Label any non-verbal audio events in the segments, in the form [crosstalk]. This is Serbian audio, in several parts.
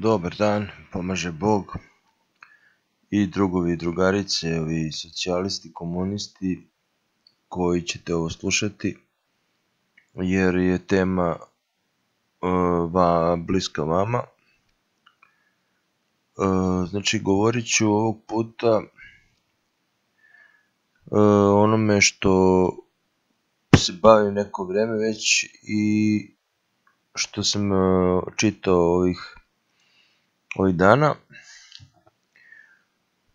Dobar dan, pomaže Bog i drugovi i drugarice, ovi socijalisti, komunisti koji ćete ovo slušati jer je tema uh, va, bliska vama. Uh, znači govorit ću ovog puta uh, onome što se bavim neko vreme već i što sam uh, čitao ovih ovih dana.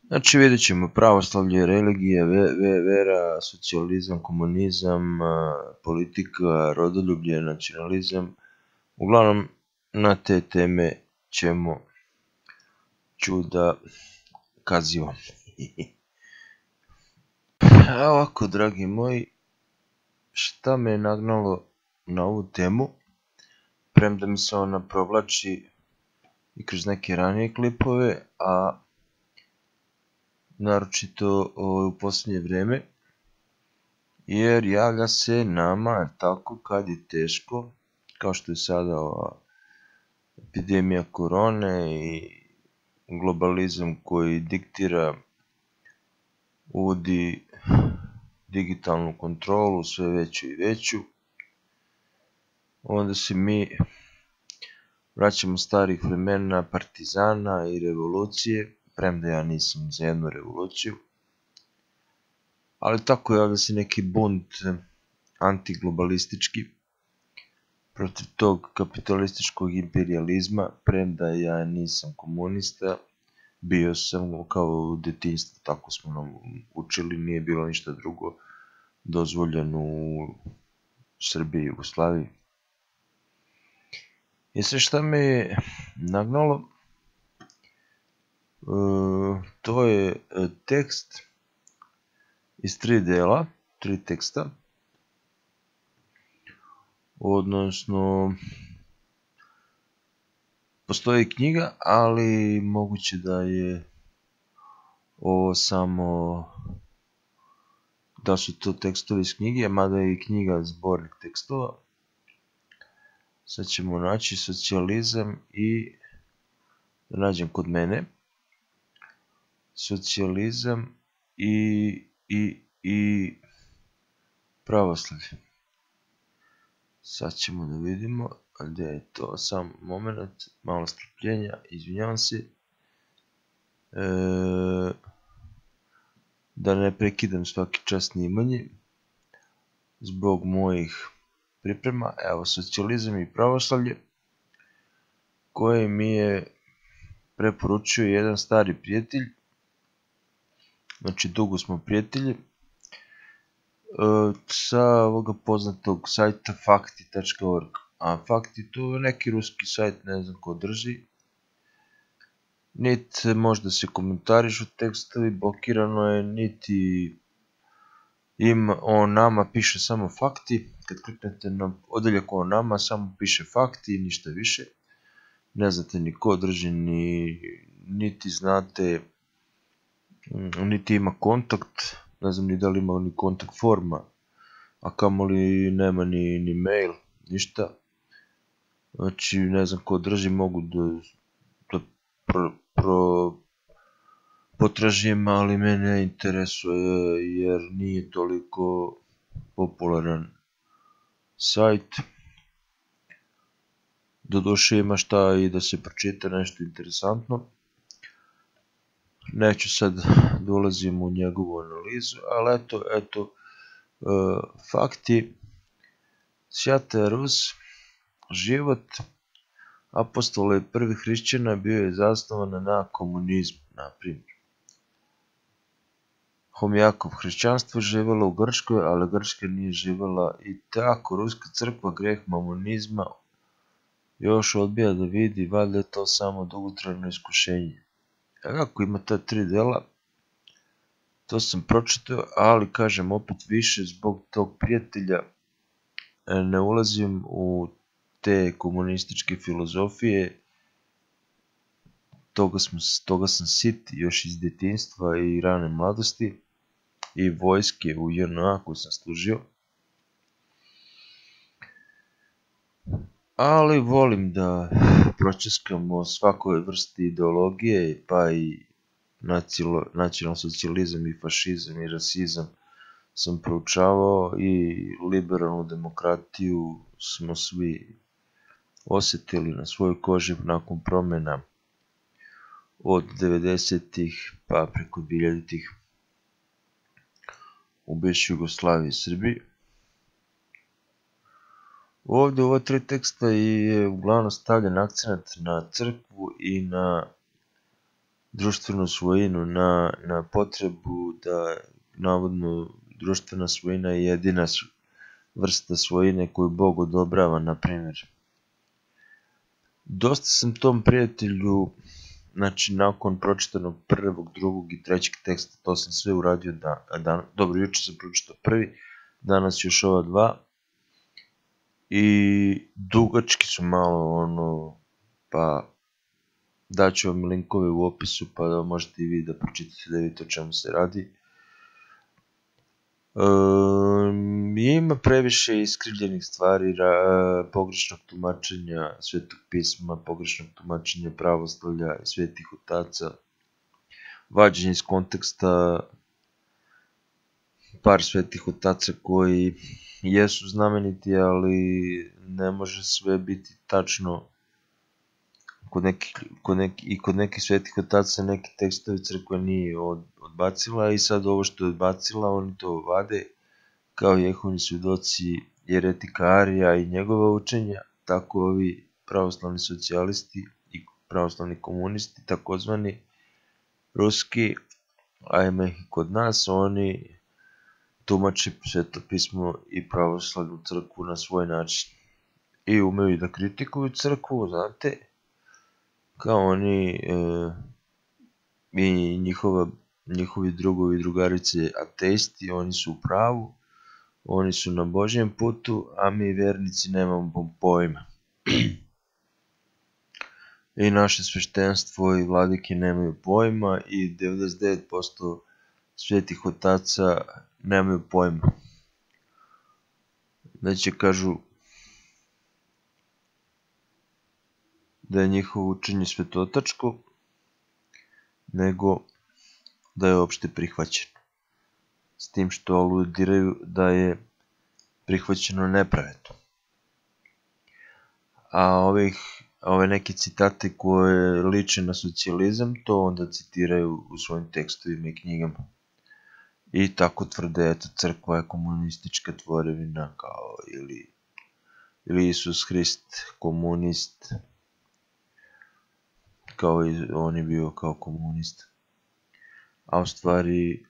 Znači vidjet ćemo pravoslavlje, religije, ve, ve, vera, socijalizam, komunizam, politika, rodoljublje, nacionalizam. Uglavnom na te teme ćemo ću da kazivam. [laughs] A ovako, dragi moji, šta me je nagnalo na ovu temu, premda mi se ona provlači i kroz neke ranije klipove, a naročito u posljednje vreme, jer javlja se nama tako kad je teško, kao što je sada ova epidemija korone i globalizam koji diktira, uvodi digitalnu kontrolu sve veću i veću, onda se mi vraćamo starih vremena partizana i revolucije, premda ja nisam za jednu revoluciju. Ali tako javlja se neki bunt antiglobalistički protiv tog kapitalističkog imperializma, premda ja nisam komunista, bio sam kao u detinstvu, tako smo nam učili, nije bilo ništa drugo dozvoljeno u Srbiji i Jugoslaviji. I sve šta me je nagnalo, to je tekst iz tri dela, tri teksta, odnosno postoji knjiga, ali moguće da je ovo samo da su to tekstovi iz knjige, mada je i knjiga zbornik tekstova. Sad ćemo naći socijalizam i da nađem kod mene. Socijalizam i, i, i pravoslavlje. Sad ćemo da vidimo gdje je to, sam moment, malo strpljenja, izvinjavam se. E, da ne prekidam svaki čas snimanje zbog mojih priprema, evo, socijalizam i pravoslavlje, koje mi je preporučio jedan stari prijatelj, znači dugo smo prijatelji, e, sa ovoga poznatog sajta fakti.org. A fakti to je neki ruski sajt, ne znam ko drži. Niti možda se komentarišu tekstovi, blokirano je, niti ima o nama piše samo fakti, kad kliknete na odeljak o nama samo piše fakti i ništa više. Ne znate ni ko drži, ni, niti znate, mm, niti ima kontakt, ne znam ni da li ima ni kontakt forma, a kamoli nema ni, ni mail, ništa. Znači ne znam ko drži, mogu da, da pro, pro, potražim, ali mene interesuje jer nije toliko popularan sajt. Doduše ima šta i da se pročita nešto interesantno. Neću sad da ulazim u njegovu analizu, ali eto, eto, uh, fakti, Sjata Rus, život apostola i prvih hrišćana bio je zasnovan na komunizmu, na primjer. Homjakov hrišćanstvo živelo u Grčkoj, ali Grčka nije živela i tako. Ruska crkva greh mamonizma još odbija da vidi, valjda je to samo dugotrajno iskušenje. A kako ima ta tri dela, to sam pročitao, ali kažem opet više zbog tog prijatelja e, ne ulazim u te komunističke filozofije, toga, smo, toga sam sit još iz detinstva i rane mladosti i vojske u JNA koju sam služio. Ali volim da pročeskamo o svakoj vrsti ideologije, pa i nacionalno socijalizam i fašizam i rasizam sam proučavao i liberalnu demokratiju smo svi osjetili na svojoj koži nakon promjena od 90-ih pa preko 2000-ih u bivšoj Jugoslaviji i Srbiji. Ovdje u ova tri teksta je uglavnom stavljen akcent na crkvu i na društvenu svojinu, na, na potrebu da navodno društvena svojina je jedina vrsta svojine koju Bog odobrava, na primjer. Dosta sam tom prijatelju, znači nakon pročitanog prvog, drugog i trećeg teksta, to sam sve uradio dan, dan dobro, jučer sam pročitao prvi, danas još ova dva, i dugački su malo ono, pa daću vam linkove u opisu pa da možete i vi da pročitate da vidite o čemu se radi. Um, ima previše iskrivljenih stvari, ra, pogrešnog tumačenja svetog pisma, pogrešnog tumačenja pravoslavlja i svetih otaca, vađenje iz konteksta par svetih otaca koji jesu znameniti, ali ne može sve biti tačno kod neki, kod neki, i kod nekih svetih otaca neki tekstovi crkva nije od, odbacila i sad ovo što je odbacila oni to vade kao jehovni svjedoci jeretika Arija i njegova učenja, tako ovi pravoslavni socijalisti i pravoslavni komunisti, takozvani ruski, a ima ih kod nas, oni tumači sveto pismo i pravoslavnu crkvu na svoj način. I umeju da kritikuju crkvu, znate, kao oni e, i njihova, njihovi drugovi i drugarice ateisti, oni su u pravu, oni su na Božjem putu, a mi vernici nemamo pojma. [clears throat] I naše sveštenstvo i vladike nemaju pojma i 99% svetih otaca nemaju pojma. Neće kažu da je njihovo učenje svetotačko, nego da je opšte prihvaćeno. S tim što aludiraju da je prihvaćeno nepravedno. A ovih, ove neke citate koje liče na socijalizam, to onda citiraju u svojim tekstovima i knjigama. I tako tvrde, eto, crkva je komunistička tvorevina, kao, ili, ili Isus Hrist komunist, kao i on je bio kao komunist. A u stvari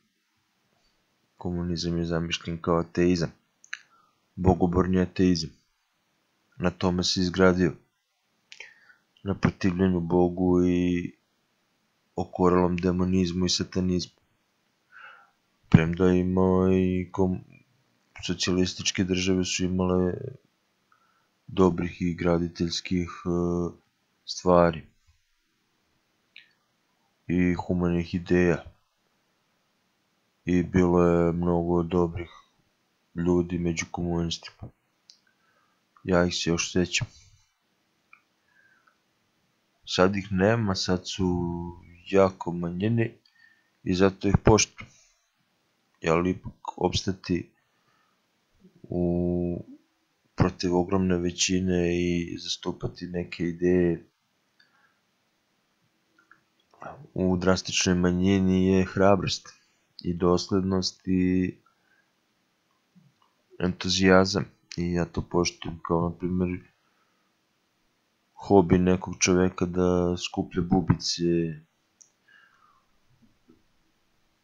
komunizam je zamišljen kao ateizam. Bogoborni ateizam. Na tome se izgradio. Na protivljenju Bogu i okoralom demonizmu i satanizmu. Premda ima i kom... socijalističke države su imale dobrih i graditeljskih uh, stvari i humanih ideja. I bilo je mnogo dobrih ljudi među komunistima. Ja ih se još sećam. Sad ih nema, sad su jako manjeni i zato ih poštujem. Jel ipak obstati u protiv ogromne većine i zastupati neke ideje u drastičnoj manjini je hrabrost i doslednost i entuzijazam i ja to poštujem kao na primjer hobi nekog čoveka da skuplja bubice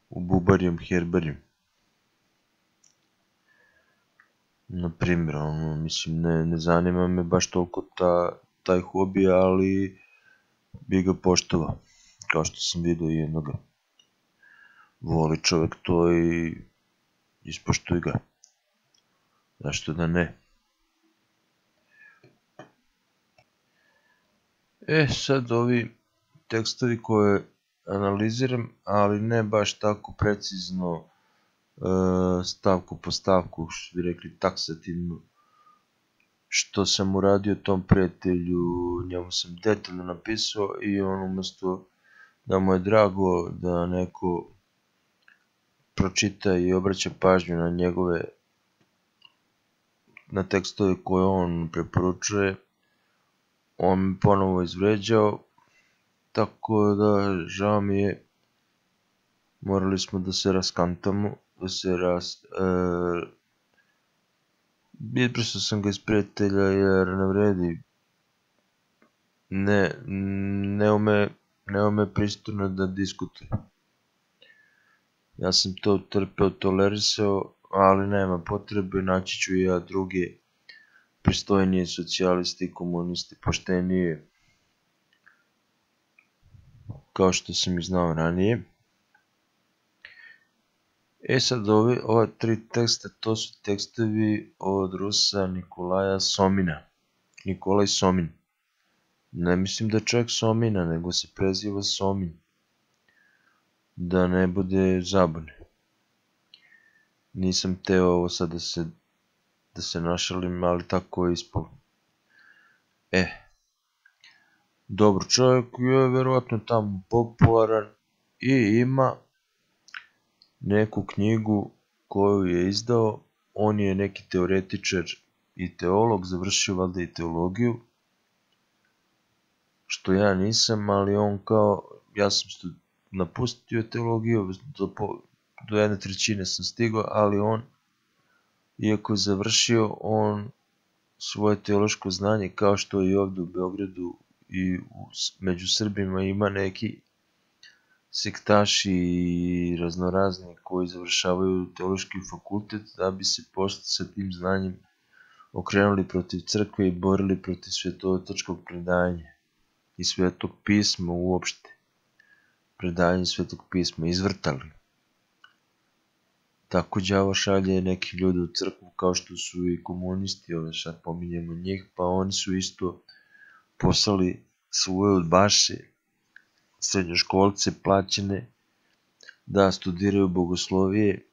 u bubarijom herbarijom. Na primjer, ono, mislim, ne, ne zanima me baš toliko ta, taj hobi, ali bi ga poštovao kao što sam vidio jednog voli čovjek to i ispoštuj ga. Zašto da ne? E, sad ovi tekstovi koje analiziram, ali ne baš tako precizno e, stavku po stavku, što bi rekli taksativno, što sam uradio tom prijatelju, njemu sam detaljno napisao i on umjesto da mu je drago da neko pročita i obraća pažnju na njegove na tekstove koje on preporučuje, on mi ponovo izvređao, tako da žao mi je, morali smo da se raskantamo, da se ras... E, Izbrisao sam ga iz prijatelja jer ne vredi. Ne, ne ume, ne ume pristojno da diskutuje. Ja sam to trpeo, tolerisao, ali nema potrebe, naći ću i ja druge pristojnije socijalisti, komunisti, poštenije, kao što sam ih znao ranije. E sad ovi, ova tri teksta, to su tekstovi od Rusa Nikolaja Somina. Nikolaj Somin. Ne mislim da je čovjek Somina, nego se preziva Somin. Da ne bude zabune. Nisam teo ovo sad da se, da se našalim, ali tako je ispalo. E, dobro čovjek je verovatno tamo popularan i ima neku knjigu koju je izdao, on je neki teoretičar i teolog, završio valjda i teologiju, što ja nisam, ali on kao, ja sam napustio teologiju, do, do jedne trećine sam stigao, ali on, iako je završio, on svoje teološko znanje, kao što i ovdje u Beogradu i u, među Srbima ima neki sektaši i raznorazni koji završavaju teološki fakultet da bi se posle sa tim znanjem okrenuli protiv crkve i borili protiv svetotačkog predanja i svetog pisma uopšte. Predanje svetog pisma izvrtali. Tako đavo šalje neki ljudi u crkvu kao što su i komunisti, ove sad pominjemo njih, pa oni su isto poslali svoje odbaše srednjoškolce plaćene da studiraju bogoslovije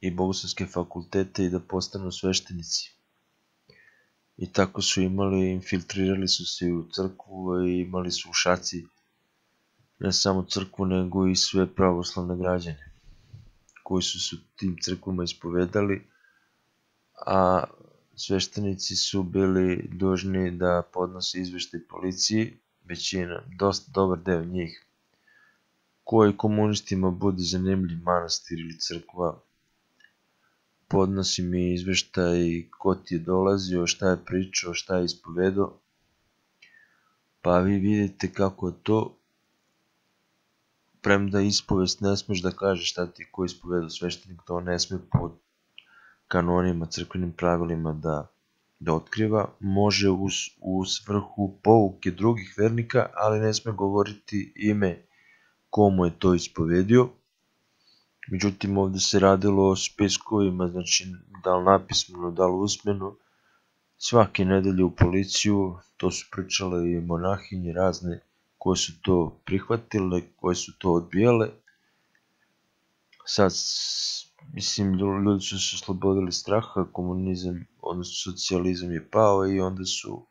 i bogoslovske fakultete i da postanu sveštenici. I tako su imali, infiltrirali su se u crkvu i imali su u šaci ne samo crkvu nego i sve pravoslavne građane koji su se tim crkvama ispovedali, a sveštenici su bili dužni da podnose izveštaj policiji većina, dosta dobar deo njih, koji komunistima bude zanimljiv manastir ili crkva, podnosi mi izveštaj ko ti je dolazio, šta je pričao, šta je ispovedao, pa vi vidite kako je to, premda ispovest ne smeš da kažeš šta ti ko ispovedao sveštenik, to ne sme po kanonima, crkvenim pravilima da da otkriva, može u, u svrhu pouke drugih vernika, ali ne sme govoriti ime komu je to ispovedio. Međutim, ovde se radilo o spiskovima, znači da li napismeno, da li usmeno. Svake nedelje u policiju, to su pričale i monahinje razne koje su to prihvatile, koje su to odbijale. Sad mislim, ljudi su se oslobodili straha, komunizam, odnosno socijalizam je pao i onda su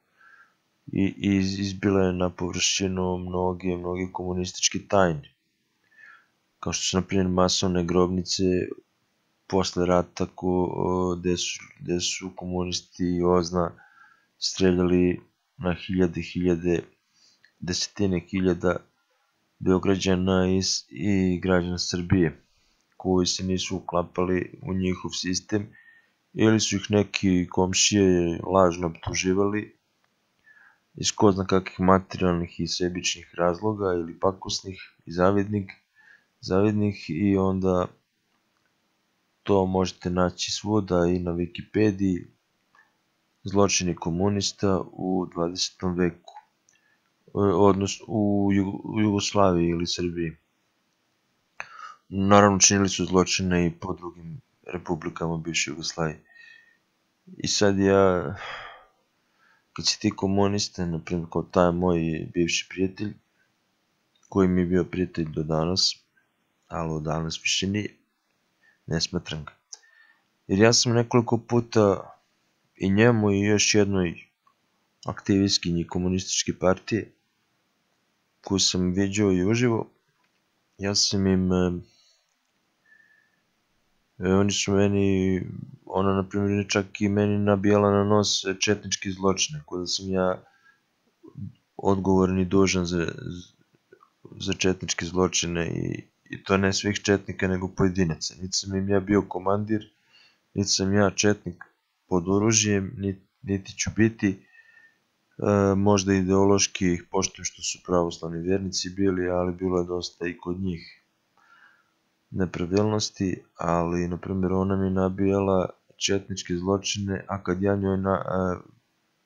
i, i izbile na površinu mnoge, mnoge komunističke tajne. Kao što su, na primjer, masovne grobnice posle rata ko, gde, su, gde su komunisti i ozna streljali na hiljade, hiljade, desetine hiljada Beograđana i, i građana Srbije koji se nisu uklapali u njihov sistem ili su ih neki komšije lažno optuživali iz ko zna kakvih materijalnih i sebičnih razloga ili pakosnih i zavidnih, zavidnih i onda to možete naći svuda i na Wikipediji zločini komunista u 20. veku odnosno u Jugoslaviji ili Srbiji. Naravno činili su zločine i po drugim republikama bivše Jugoslavije. I sad ja, kad si ti komunista, na primjer kao taj moj bivši prijatelj, koji mi je bio prijatelj do danas, ali od danas više nije, ne smatram ga. Jer ja sam nekoliko puta i njemu i još jednoj aktivistkinji komunističke partije koju sam viđao i uživo. Ja sam im e, e, oni su meni, ona na primjer čak i meni nabijala na nos četnički zločine, da sam ja odgovoran i dužan za, za četničke zločine i, i to ne svih četnika nego pojedinaca. Niti sam im ja bio komandir, niti sam ja četnik pod oružjem, niti, niti ću biti, e, možda ideološki ih poštujem što su pravoslavni vjernici bili, ali bilo je dosta i kod njih nepravilnosti, ali na primjer ona mi nabijala četničke zločine, a kad ja njoj na, a,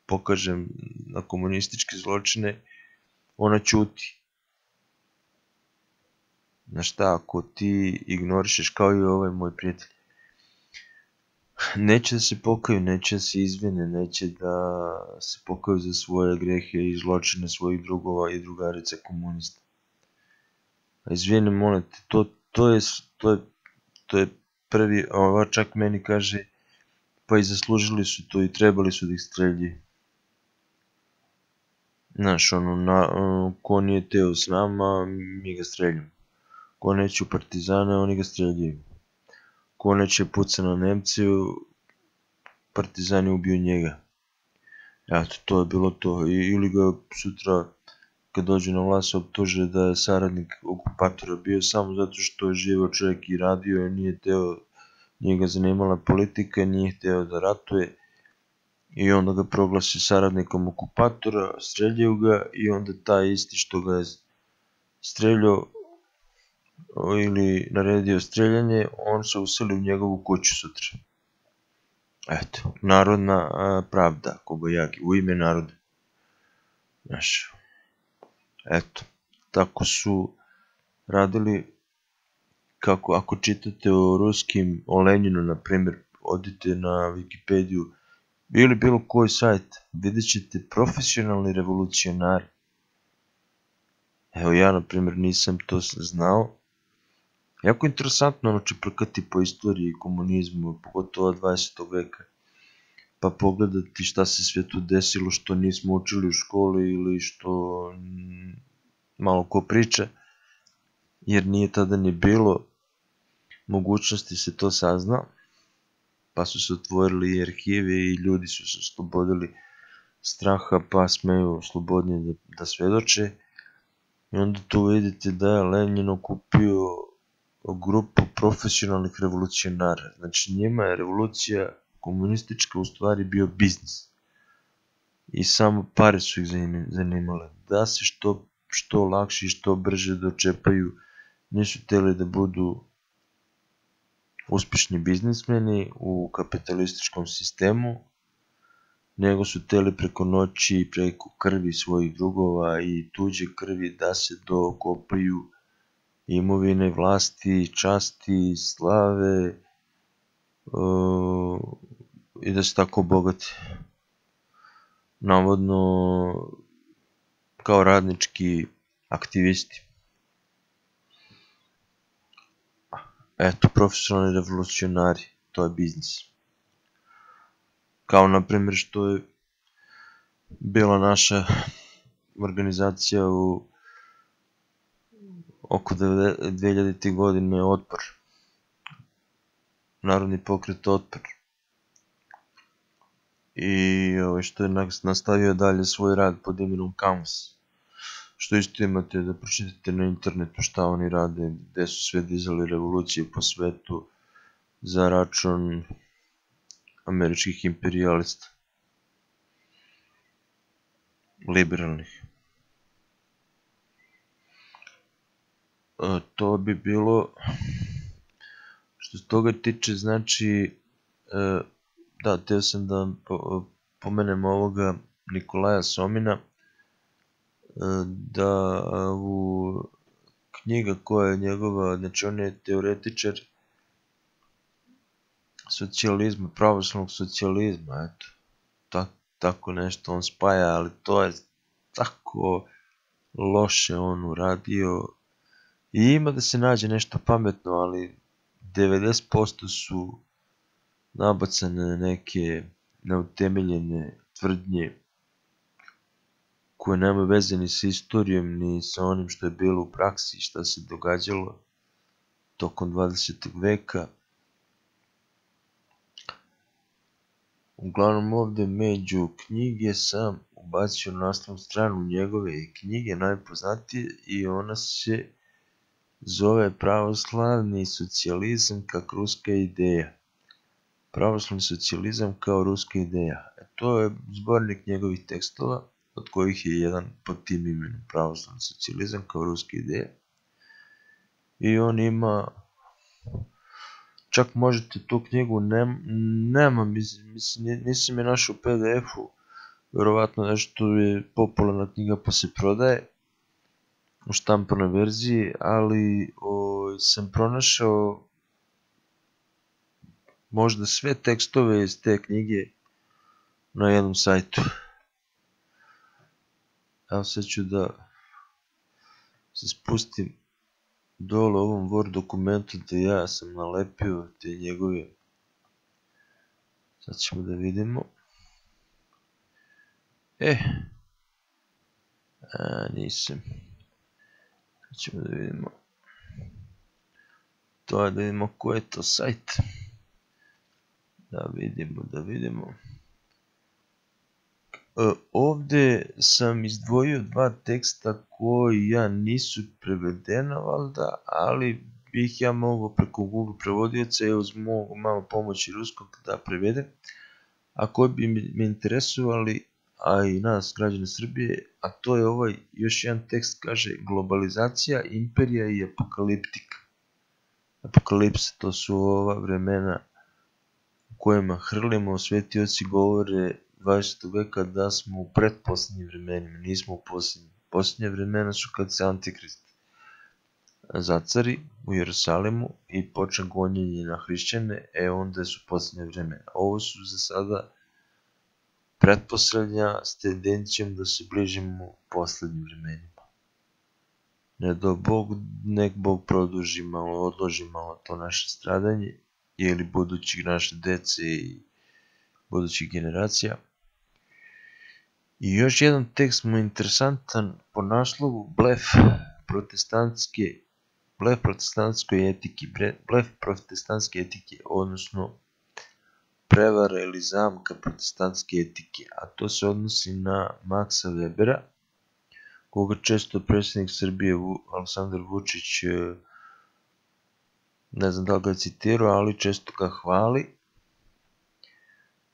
pokažem na komunističke zločine, ona ćuti. Znaš šta, ako ti ignorišeš kao i ovaj moj prijatelj, neće da se pokaju, neće da se izvine, neće da se pokaju za svoje grehe i zločine svojih drugova i drugarica komunista. A izvini, molim te, to, to, je, to, je, to je prvi, ova čak meni kaže, pa i zaslužili su to i trebali su da ih strelji. Znaš, ono, na, ko nije teo s nama, mi ga streljamo. Ko neće u partizane, oni ga streljaju. Ko neće puca na Nemciju, partizani ubiju njega. Eto, to je bilo to. I, ili ga sutra, kad dođe na vlast, optuže da je saradnik okupatora bio samo zato što je živo čovjek i radio i nije teo, nije ga zanimala politika, nije hteo da ratuje i onda ga proglasi saradnikom okupatora, streljaju ga i onda taj isti što ga je streljao ili naredio streljanje, on se useli u njegovu kuću sutra. Eto, narodna a, pravda, Kobajagi, u ime naroda. Znaš, eto, tako su radili, kako ako čitate o ruskim, o Leninu, na primjer, odite na Wikipediju, ili bilo koji sajt, vidjet ćete profesionalni revolucionari. Evo ja, na primjer, nisam to znao, Jako interesantno ono čeprkati po istoriji komunizmu, pogotovo 20. veka, pa pogledati šta se sve tu desilo što nismo učili u školi ili što malo ko priča, jer nije tada ni bilo mogućnosti se to sazna, pa su se otvorili i arhive i ljudi su se oslobodili straha pa smeju slobodnije da, da svedoče. I onda tu vidite da je Lenin okupio grupu profesionalnih revolucionara. Znači njima je revolucija komunistička u stvari bio biznis. I samo pare su ih zanimale. Da se što, što lakše i što brže dočepaju. Nisu hteli da budu uspešni biznismeni u kapitalističkom sistemu, nego su hteli preko noći, preko krvi svojih drugova i tuđe krvi da se dokopaju imovine, vlasti, časti, slave uh, i da se tako bogati. Navodno kao radnički aktivisti. Eto, profesionalni revolucionari, to je biznis. Kao na primjer što je bila naša organizacija u oko 2000. godine otpor. Narodni pokret otpor. I ovaj, što je nastavio dalje svoj rad pod imenom Kams. Što isto imate da pročitate na internetu šta oni rade, gde su sve dizali revolucije po svetu za račun američkih imperialista. Liberalnih. To bi bilo što se toga tiče znači e, da teo sam da pomenem ovoga Nikolaja Somina e, da u knjiga koja je njegova, znači on je teoretičar socijalizma, pravoslavnog socijalizma, eto, tak, tako nešto on spaja, ali to je tako loše on uradio, I ima da se nađe nešto pametno, ali 90% su nabacane neke neutemeljene tvrdnje koje nema veze ni sa istorijom, ni sa onim što je bilo u praksi, šta se događalo tokom 20. veka. Uglavnom ovdje među knjige sam ubacio nastavnu stranu njegove knjige najpoznatije i ona se zove pravoslavni socijalizam kako ruska ideja. Pravoslavni socijalizam kao ruska ideja. E, to je zbornik njegovih tekstova od kojih je jedan pod tim imenom pravoslavni socijalizam kao ruska ideja. I on ima, čak možete tu knjigu, nema, nema mislim, nisam je našao u PDF-u, vjerovatno nešto je popularna knjiga pa se prodaje u štampanoj verziji, ali o, sam pronašao možda sve tekstove iz te knjige na jednom sajtu. Evo sad ću da se spustim dole ovom Word dokumentu da ja sam nalepio te njegove. Sad ćemo da vidimo. E, a, nisam. Ćemo da vidimo. To je da vidimo ko je to sajt. Da vidimo, da vidimo. E, sam izdvojio dva teksta koji ja nisu prevedena valjda, ali bih ja mogao preko Google prevodioca i uz mogu malo pomoći ruskog da prevedem, a koji bi me interesovali, a i nas, građane Srbije, a to je ovaj još jedan tekst kaže globalizacija, imperija i apokaliptika. Apokalipsa, to su ova vremena u kojima hrlimo, svetioci govore 20. veka da smo u predposlednjim vremenima, nismo u posljednjim. Posljednje vremena su kad se Antikrist zacari u Jerusalimu i počne gonjenje na hrišćane, e onda su posljednje vremena. Ovo su za sada pretposlednja s tendencijom da se bližimo poslednjim vremenima. Ne do Bog, nek Bog produži malo, odloži malo to naše stradanje ili budućih naše dece i budućih generacija. I još jedan tekst mu je interesantan po naslovu Blef protestantske blef protestantske etike, blef protestantske etike, odnosno prevara ili zamka protestantske etike, a to se odnosi na Maxa Webera, koga često predsjednik Srbije Aleksandar Vučić e, ne znam da li ga citirao, ali često ga hvali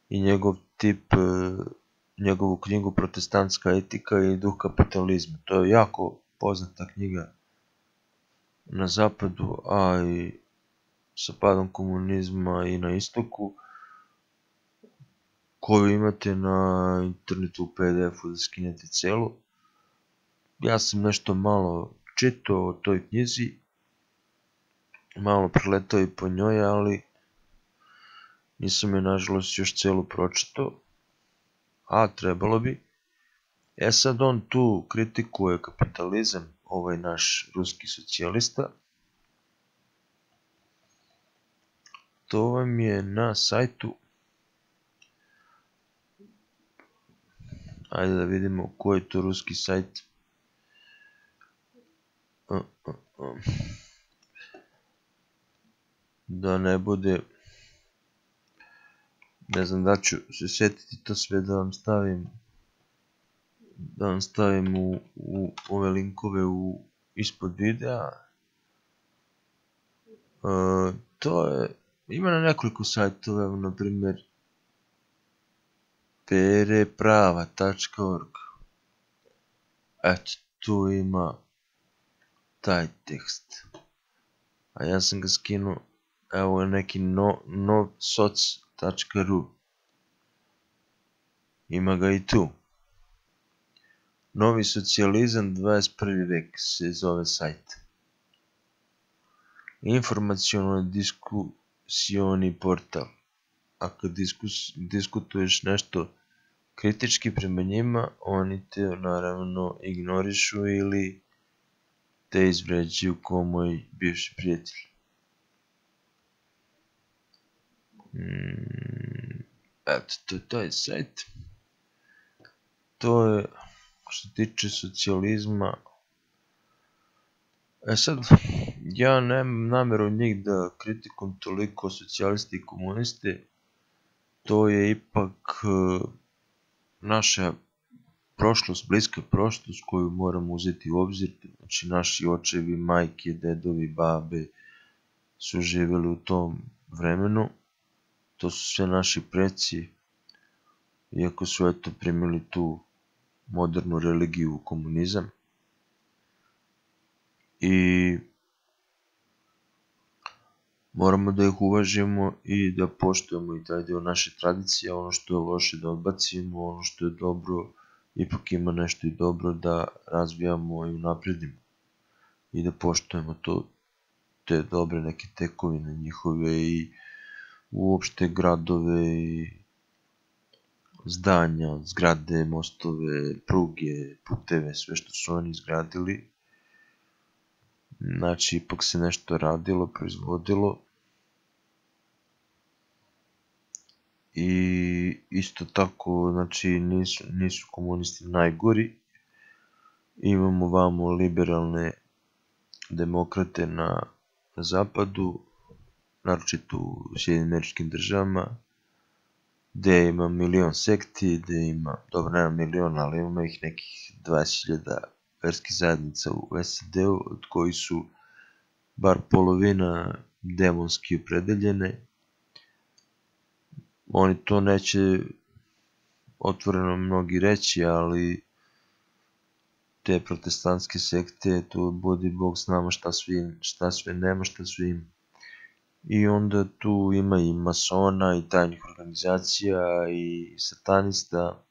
i njegov tip e, njegovu knjigu Protestantska etika i duh kapitalizma. To je jako poznata knjiga na zapadu, a i sa padom komunizma i na istoku, koju imate na internetu u PDF-u da skinete celu. Ja sam nešto malo čitao o toj knjizi, malo preletao i po njoj, ali nisam je nažalost još celu pročitao a trebalo bi. E sad on tu kritikuje kapitalizam, ovaj naš ruski socijalista. To vam je na sajtu. Ajde da vidimo koji je to ruski sajt. Da ne bude ne znam da ću se sjetiti to sve da vam stavim da vam stavim u, u ove linkove u, ispod videa e, to je ima na nekoliko sajtova na primjer pereprava.org eto tu ima taj tekst a ja sam ga skinuo evo neki no, nov soc Ru. Ima ga i tu. Novi socijalizam 21. vek se zove sajt. Informacijono diskusioni portal. Ako diskus, diskutuješ nešto kritički prema njima, oni te naravno ignorišu ili te izvređuju ko moj bivši prijatelj. Mm, Eto, to je taj sajt. To je što se tiče socijalizma. E sad, ja nemam namjeru njih da kritikujem toliko socijalisti i komunisti. To je ipak naša prošlost, bliska prošlost koju moramo uzeti u obzir. Znači naši očevi, majke, dedovi, babe su živjeli u tom vremenu. To su sve naši preci, iako su eto primili tu modernu religiju komunizam. I moramo da ih uvažimo i da poštujemo i taj deo naše tradicije, ono što je loše da odbacimo, ono što je dobro, ipak ima nešto i dobro da razvijamo i unapredimo i da poštujemo to, te dobre neke tekovine njihove i uopšte gradove i zdanja, zgrade, mostove, pruge, puteve, sve što su oni izgradili. Znači, ipak se nešto radilo, proizvodilo. I isto tako, znači, nisu, nisu komunisti najgori. Imamo vamo liberalne demokrate na, na zapadu, naročito u Sjedinim američkim državama, gde ima milion sekti, gde ima, dobro nema milion, ali ima ih nekih 20.000 verskih zajednica u SAD-u, od koji su bar polovina demonski opredeljene. Oni to neće otvoreno mnogi reći, ali te protestantske sekte, to budi Bog s nama šta, svi, šta sve nema, šta sve ima. I onda tu ima i masona i tajnih organizacija i satanista.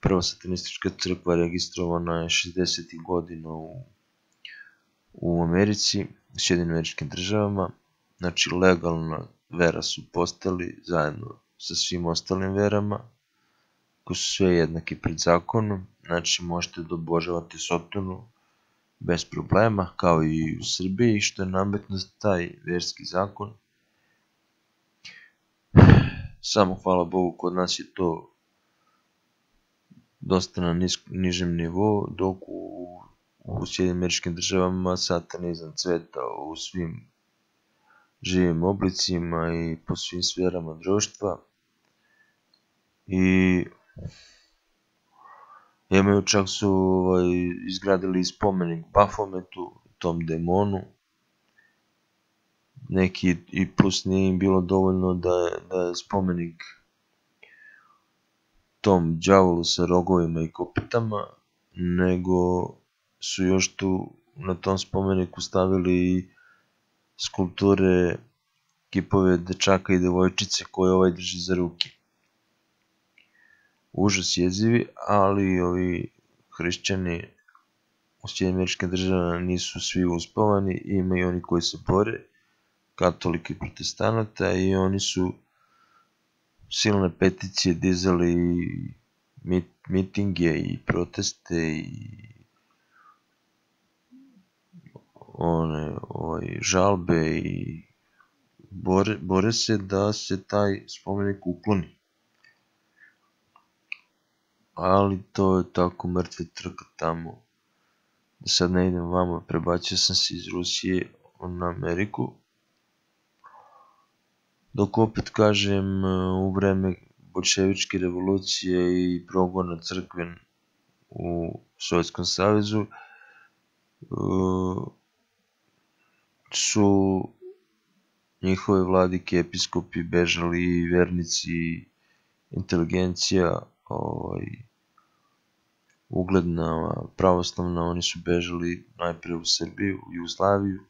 Prva satanistička crkva registrovana je 60. godina u, u Americi, Sjedinim američkim državama. Znači legalna vera su postali zajedno sa svim ostalim verama, koji su sve jednaki pred zakonom. Znači možete da obožavate Sotonu bez problema, kao i u Srbiji, što je nametnost taj verski zakon samo hvala Bogu kod nas je to dosta na nisk, nižem nivou, dok u, u Sjedinim američkim državama satanizam cveta u svim živim oblicima i po svim sferama društva. I imaju čak su ovaj, izgradili spomenik Bafometu, tom demonu, neki i plus nije im bilo dovoljno da da je spomenik tom đavolu sa rogovima i kopitama, nego su još tu na tom spomeniku stavili i skulpture kipove dečaka i devojčice koje ovaj drži za ruke. Užas jezivi, ali ovi hrišćani u Sjedinjeničke države nisu svi uspavani, ima i oni koji se bore katolika i protestanata i oni su silne peticije dizali mit, mitinge i proteste i one ovaj, žalbe i bore, bore se da se taj spomenik ukloni. Ali to je tako mrtve trka tamo. Da sad ne idem vama, prebacio sam se iz Rusije na Ameriku dok opet kažem u vreme bolševičke revolucije i progona crkve u Sovjetskom savezu su njihove vladike, episkopi bežali i vernici, inteligencija, ovaj, ugledna pravoslavna, oni su bežali najpre u Srbiju, u Jugoslaviju,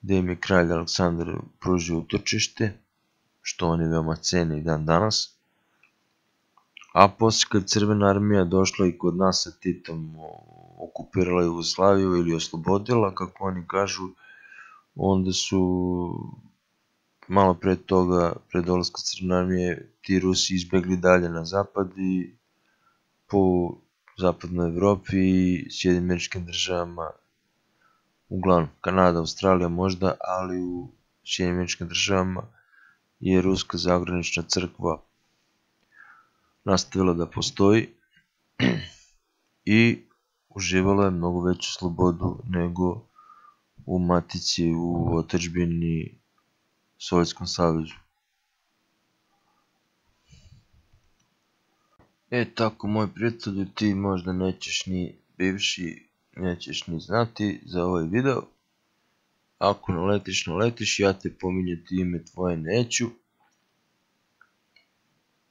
gde im je kralj Aleksandar pružio utočište, što oni veoma cene i dan danas. A posle kad Crvena armija došla i kod nas sa Titom okupirala Jugoslaviju ili oslobodila, kako oni kažu, onda su malo pre toga, pre dolaska Crvene armije, ti Rusi izbegli dalje na zapad i po zapadnoj Evropi i Sjedinim američkim državama uglavnom Kanada, Australija možda, ali u Sjedinjeničkim državama je Ruska zagranična crkva nastavila da postoji i uživala je mnogo veću slobodu nego u matici u otečbini Sovjetskom savezu. E tako, moj prijatelju, ti možda nećeš ni bivši, nećeš ni znati za ovaj video. Ako naletiš, naletiš, ja te pominjati ime tvoje neću.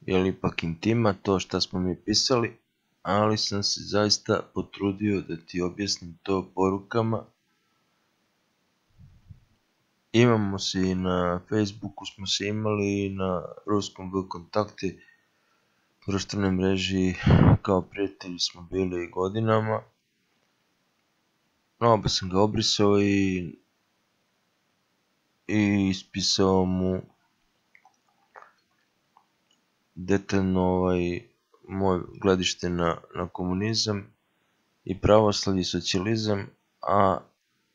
Jer ipak intima to što smo mi pisali, ali sam se zaista potrudio da ti objasnim to porukama. Imamo se i na Facebooku smo se imali i na ruskom v kontakti društvenoj mreži kao prijatelji smo bili godinama. No, pa sam ga obrisao i, i ispisao mu detaljno ovaj, moj gledište na, na komunizam i pravoslavlje i socijalizam, a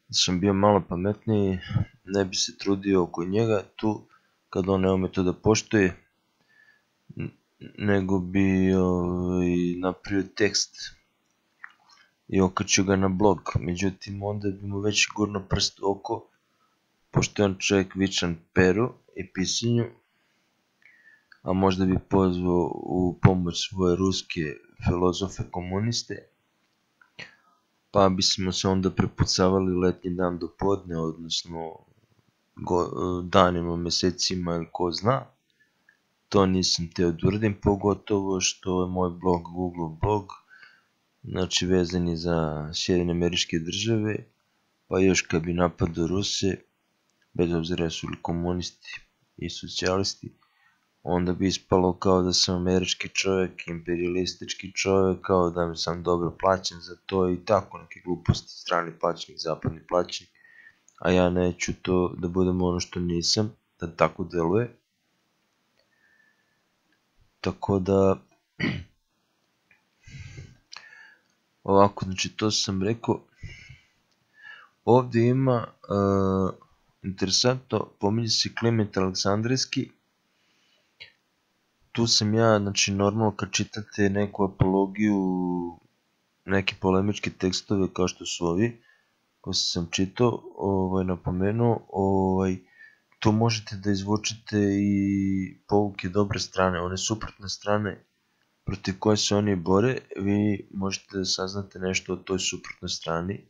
da sam bio malo pametniji, ne bi se trudio oko njega tu, kad on ne ume to da poštuje, nego bi ovaj, napravio tekst i okačio ga na blog. Međutim, onda bi mu već gurno prst oko, pošto je on čovjek vičan peru i pisanju, a možda bi pozvao u pomoć svoje ruske filozofe komuniste, pa bismo se onda prepucavali letnji dan do podne, odnosno go, danima, mesecima ili ko zna. To nisam teo da uradim, pogotovo što je moj blog Google blog, znači vezan je za Sjedine američke države, pa još kad bi napadao Ruse, bez obzira su li komunisti i socijalisti, onda bi ispalo kao da sam američki čovjek, imperialistički čovjek, kao da sam dobro plaćen za to i tako neke gluposti, strani plaćenik, zapadni plaćenik, a ja neću to da budem ono što nisam, da tako deluje. Tako da, [clears throat] ovako, znači to sam rekao, ovdje ima, uh, interesantno, pominje se Klement Aleksandrijski, tu sam ja, znači normalno kad čitate neku apologiju, neke polemičke tekstove kao što su ovi, koje sam čitao, ovaj, napomenuo, ovaj, to možete da izvučete i povuke dobre strane, one suprotne strane protiv koje se oni bore, vi možete da saznate nešto o toj suprotnoj strani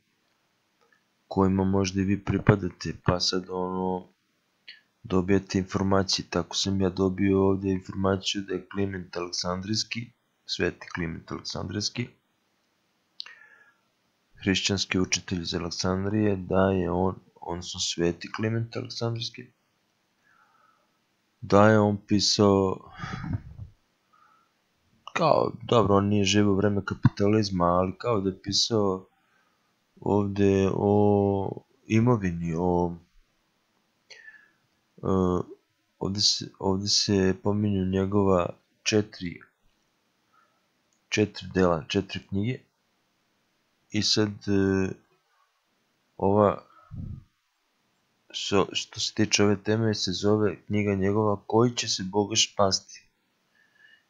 kojima možda i vi pripadate, pa sad ono dobijate informacije, tako sam ja dobio ovdje informaciju da je Kliment Aleksandrijski, sveti Kliment Aleksandrijski, hrišćanski učitelj iz Aleksandrije, da je on, on su sveti Kliment Aleksandrijski, da je on pisao kao, dobro, on nije živo vreme kapitalizma, ali kao da je pisao ovde o imovini, o uh, ovde, se, ovde se pominju njegova četiri četiri dela, četiri knjige. I sad uh, ova što, što se tiče ove teme se zove knjiga njegova Koji će se Boga spasti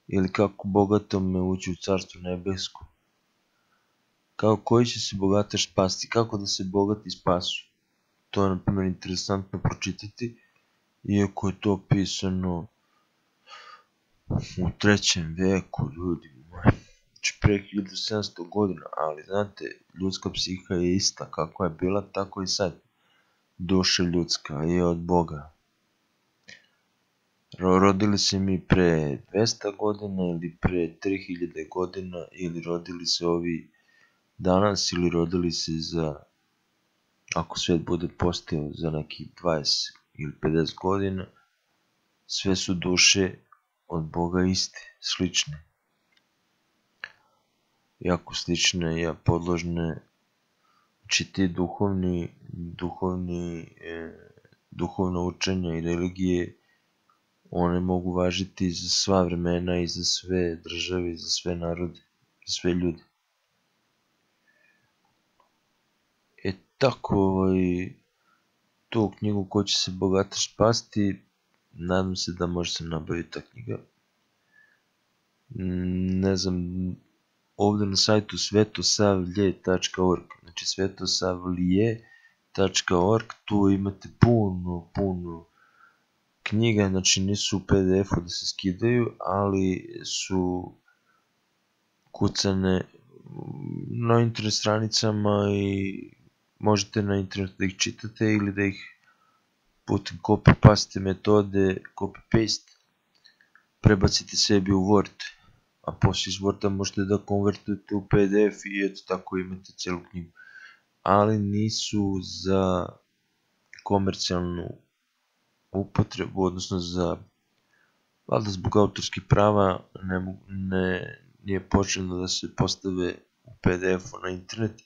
ili kako bogatome ući u carstvo nebesko. Kao koji će se bogataš spasti, kako da se bogati spasu. To je na primjer interesantno pročitati, iako je to pisano u trećem veku, ljudi moji. Znači pre 1700 godina, ali znate, ljudska psiha je ista, kako je bila, tako i sad duša ljudska je od Boga. Rodili se mi pre 200 godina ili pre 3000 godina ili rodili se ovi danas ili rodili se za ako svet bude postao za nekih 20 ili 50 godina sve su duše od Boga iste, slične. Jako slične, ja podložne Znači ti duhovni, duhovni, e, duhovno učenja i religije, one mogu važiti za sva vremena i za sve države i za sve narode, za sve ljude. E tako, ovaj, tu knjigu ko će se bogataš spasti, nadam se da može se nabaviti ta knjiga. ne znam, ovdje na sajtu svetosavlje.org, znači svetosavlje.org, tu imate puno, puno knjiga, znači nisu u PDF-u da se skidaju, ali su kucane na internet stranicama i možete na internetu da ih čitate ili da ih putem copy-paste metode copy-paste prebacite sebi u Word, a poslije iz Worda možete da konvertujete u PDF i eto tako imate cijelu knjigu. Ali nisu za komercijalnu upotrebu, odnosno za valjda zbog autorskih prava ne, ne, nije počeno da se postave u PDF-u na internet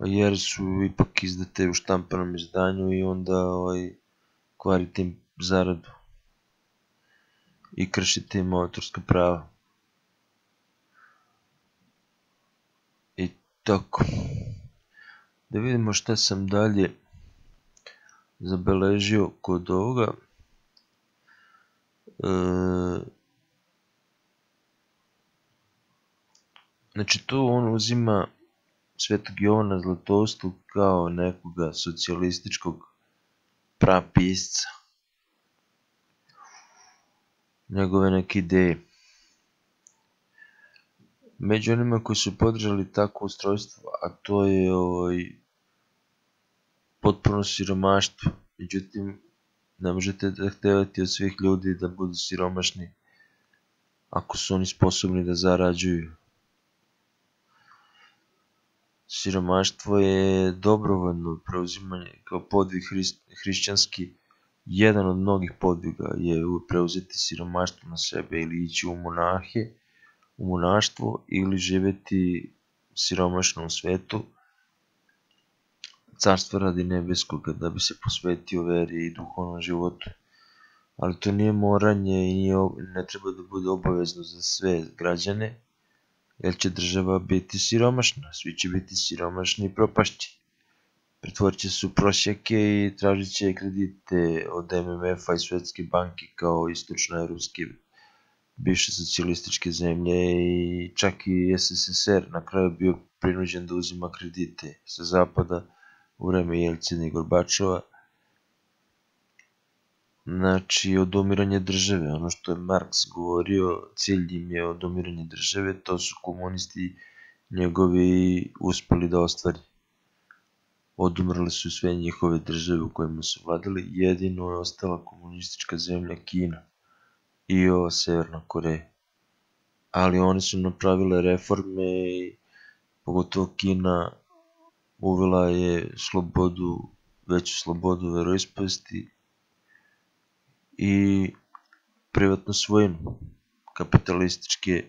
jer su ipak izdate u štampanom izdanju i onda ovaj, kvarite im zaradu i kršite im autorska prava. I tako. Da vidimo šta sam dalje zabeležio kod ovoga. E, znači tu on uzima Svetog Jovana Zlatostu kao nekoga socijalističkog prapisca. Njegove neke ideje. Među onima koji su podržali takvo ustrojstvo, a to je ovaj, potpuno siromaštvo. Međutim, ne možete zahtevati od svih ljudi da budu siromašni ako su oni sposobni da zarađuju. Siromaštvo je dobrovoljno preuzimanje kao podvig hrišćanski. Jedan od mnogih podviga je preuzeti siromaštvo na sebe ili ići u monahe, u monaštvo ili živjeti siromašno u svetu, carstvo radi nebeskoga da bi se posvetio veri i duhovnom životu. Ali to nije moranje i nije, ne treba da bude obavezno za sve građane, jer će država biti siromašna, svi će biti siromašni i propašći. Pretvorit će se u prosjeke i tražit će kredite od MMF-a i Svetske banke kao istočnoevropske bivše socijalističke zemlje i čak i SSSR na kraju bio prinuđen da uzima kredite sa zapada u vreme Jelcina i Gorbačova Znači, odumiranje države, ono što je Marks govorio, cilj im je odumiranje države, to su komunisti njegovi uspeli da ostvari. Odumrli su sve njihove države u kojima su vladali, jedino je ostala komunistička zemlja Kina i ova Severna Koreja. Ali oni su napravile reforme i pogotovo Kina uvela je slobodu, veću slobodu veroispovesti i privatnu svojinu, kapitalističke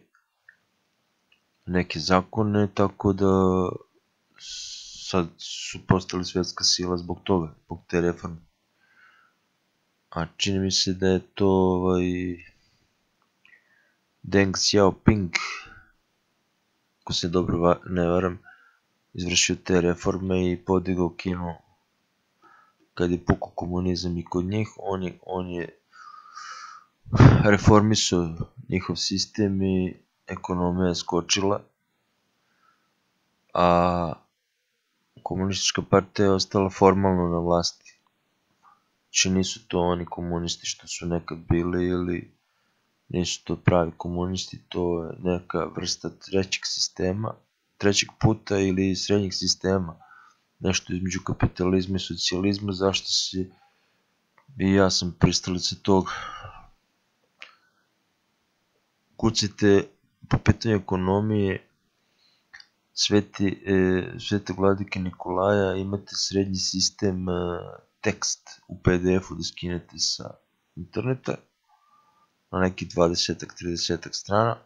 neke zakone, tako da sad su postali svjetska sila zbog toga, zbog te reforme. A čini mi se da je to ovaj, Deng Xiaoping, ko se dobro ne varam, izvršio te reforme i podigao Kinu kad je pukao komunizam i kod njih, on je, on je reformisao njihov sistem i ekonomija je skočila, a komunistička partija je ostala formalno na vlasti. Znači nisu to oni komunisti što su nekad bili ili nisu to pravi komunisti, to je neka vrsta trećeg sistema, trećeg puta ili srednjeg sistema nešto između kapitalizma i socijalizma, zašto se i ja sam pristalica tog. Kucite po pitanju ekonomije Sveti, e, Svete vladike Nikolaja imate srednji sistem e, tekst u PDF-u da skinete sa interneta na neki 20-30 strana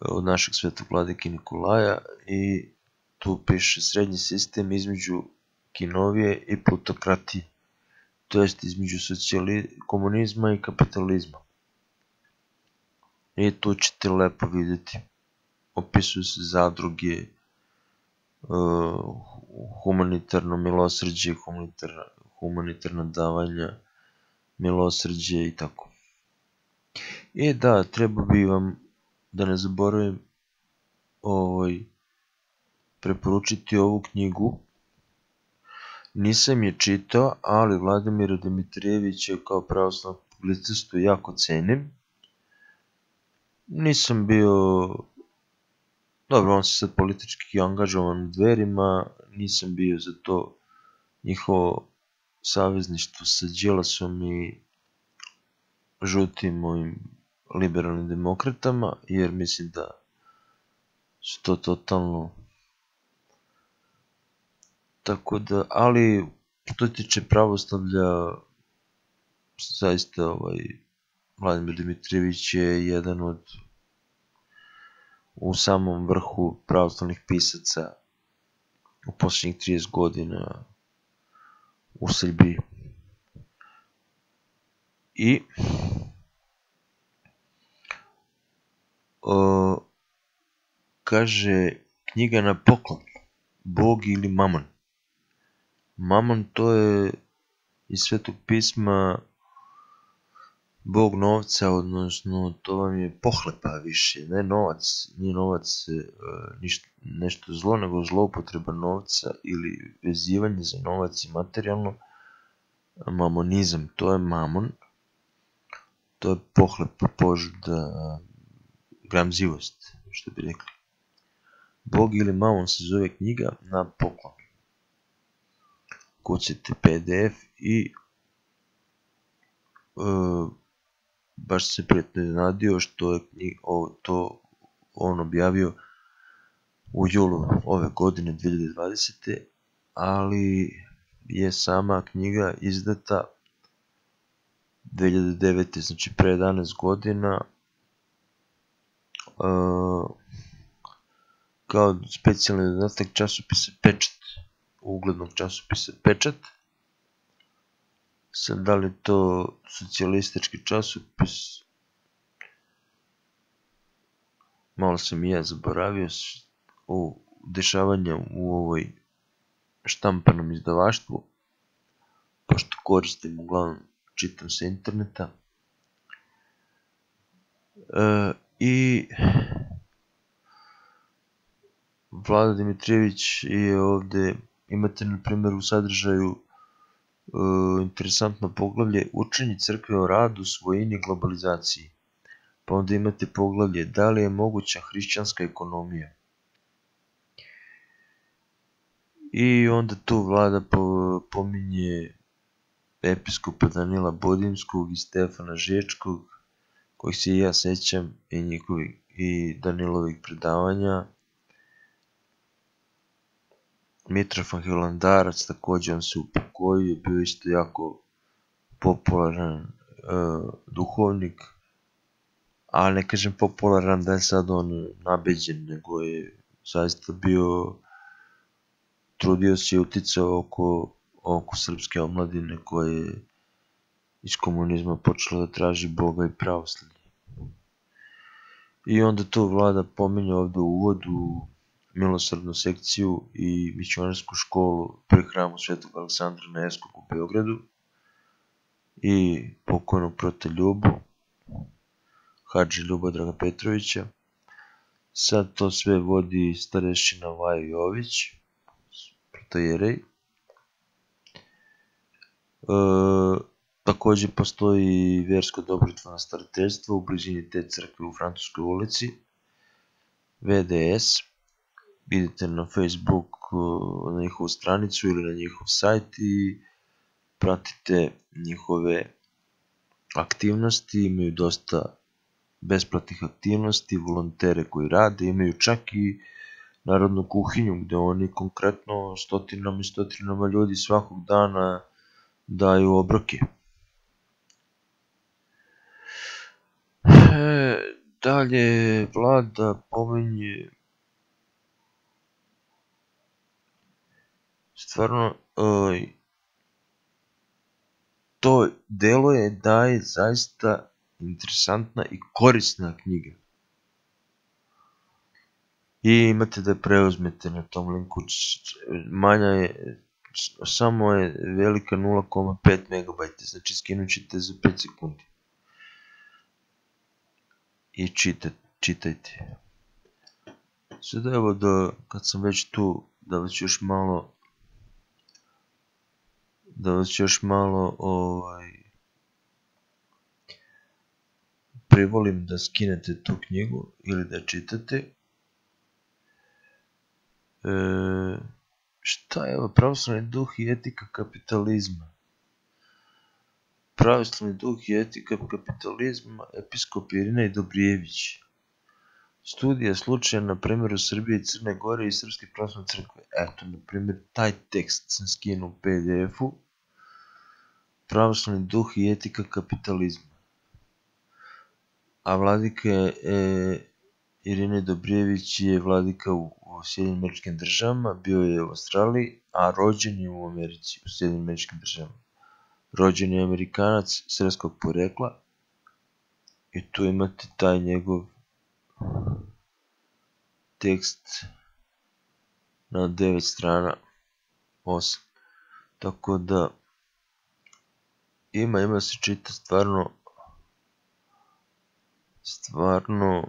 od našeg svetog vladike Nikolaja i tu piše srednji sistem između kinovije i plutokratije, to jest između komunizma i kapitalizma. I tu ćete lepo vidjeti. Opisuju se zadruge, uh, humanitarno milosrđe, humanitarna, humanitarna davanja, milosrđe i tako. E da, treba bi vam, da ne zaboravim, ovaj, preporučiti ovu knjigu. Nisam je čitao, ali Vladimira Dimitrijevića kao pravoslavnog publicistu jako cenim. Nisam bio... Dobro, on se sad politički angažovan u dverima, nisam bio za to njihovo savezništvo sa Đilasom i žutim mojim liberalnim demokratama, jer mislim da su to totalno tako da, ali što tiče pravoslavlja zaista ovaj Vladimir Dimitrijević je jedan od u samom vrhu pravoslavnih pisaca u posljednjih 30 godina u Srbiji. I kaže knjiga na poklon, Bog ili Maman. Maman to je iz svetog pisma bog novca, odnosno to vam je pohlepa više, ne novac, nije novac nešto zlo, nego zloupotreba novca ili vezivanje za novac i materijalno, mamonizam, to je mamon, to je pohlepa, požuda, gramzivost, što bi rekli. Bog ili mamon se zove knjiga na poklon. Kucite PDF i uh, baš se pretno iznenadio što je to on objavio u julu ove godine 2020. ali je sama knjiga izdata 2009. znači pre 11 godina kao specijalni dodatak časopisa Pečat, uglednog časopisa Pečat, Sad, da li to socijalistički časopis? Malo sam i ja zaboravio u dešavanja u ovoj štampanom izdavaštvu, pošto koristim uglavnom čitam sa interneta. E, I Vlada Dimitrijević je ovde, imate na primjer u sadržaju E, interesantno poglavlje Učenje crkve o radu, svojini i globalizaciji. Pa onda imate poglavlje Da li je moguća hrišćanska ekonomija? I onda tu vlada pominje episkopa Danila Bodimskog i Stefana Žečkog, kojih se i ja sećam i, njihovi, i Danilovih predavanja. Mitrovan Hilandarac, takođe on se upokojio, bio isto jako popularan uh, duhovnik, a ne kažem popularan da je sad on nabeđen, nego je zaista bio trudio se i uticao oko, oko srpske omladine koje je iz komunizma počelo da traži Boga i pravoslavlje. I onda to vlada pominje ovde u uvodu milosrdnu sekciju i misionarsku školu pri hramu Svetog Aleksandra Nevskog u Beogradu i pokojnog prote Ljubu, Hadži Ljuba Draga Petrovića. Sad to sve vodi starešina Vajo Jović, protojerej. E, takođe postoji versko dobrotvano starateljstvo u blizini te crkve u Francuskoj ulici, VDS, idete na Facebook, na njihovu stranicu ili na njihov sajt i pratite njihove aktivnosti, imaju dosta besplatnih aktivnosti, volontere koji rade, imaju čak i narodnu kuhinju gde oni konkretno stotinama i stotinama ljudi svakog dana daju obroke. Dalje vlada pomenje stvarno uh, to delo je da je zaista interesantna i korisna knjiga. I imate da preuzmete na tom linku. Manja je, samo je velika 0,5 MB, znači skinut ćete za 5 sekundi. I čitajte. Sada evo da, kad sam već tu, da vas još malo, da vas još malo, ovaj, privolim da skinete tu knjigu ili da čitate. E, šta je ovo? Pravoslavni duh i etika kapitalizma. Pravoslavni duh i etika kapitalizma, episkop Irina i Dobrijević. Studija slučaja na primjeru Srbije i Crne Gore i Srpske pravoslavne crkve. Eto, na primjer, taj tekst sam skinuo u PDF-u. Pravoslavni duh i etika kapitalizma. A vladika e, Irine Dobrijević je vladika u, u Sjedinim američkim državama, bio je u Australiji, a rođen je u Americi, u Sjedinim američkim državama. Rođen je Amerikanac srpskog porekla i tu imate taj njegov tekst na 9 strana 8 tako da ima ima se čita stvarno stvarno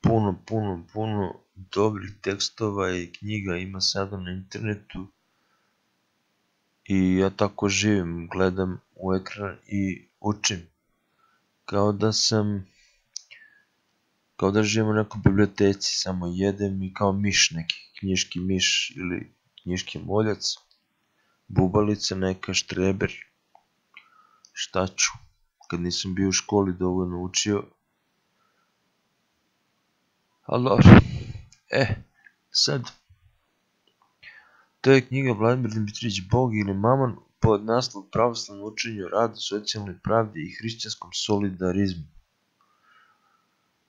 puno puno puno dobrih tekstova i knjiga ima sada na internetu i ja tako živim gledam u ekran i učim. Kao da sam kao da živim u nekoj biblioteci, samo jedem i kao miš neki, knjiški miš ili knjiški moljac, bubalica neka, štreber, šta ću, kad nisam bio u školi dovoljno učio, ali dobro, e, sad, to je knjiga Vladimir Dimitrijević Bog ili Maman pod naslov Pravoslavno učenje o radu, socijalnoj pravdi i hrišćanskom solidarizmu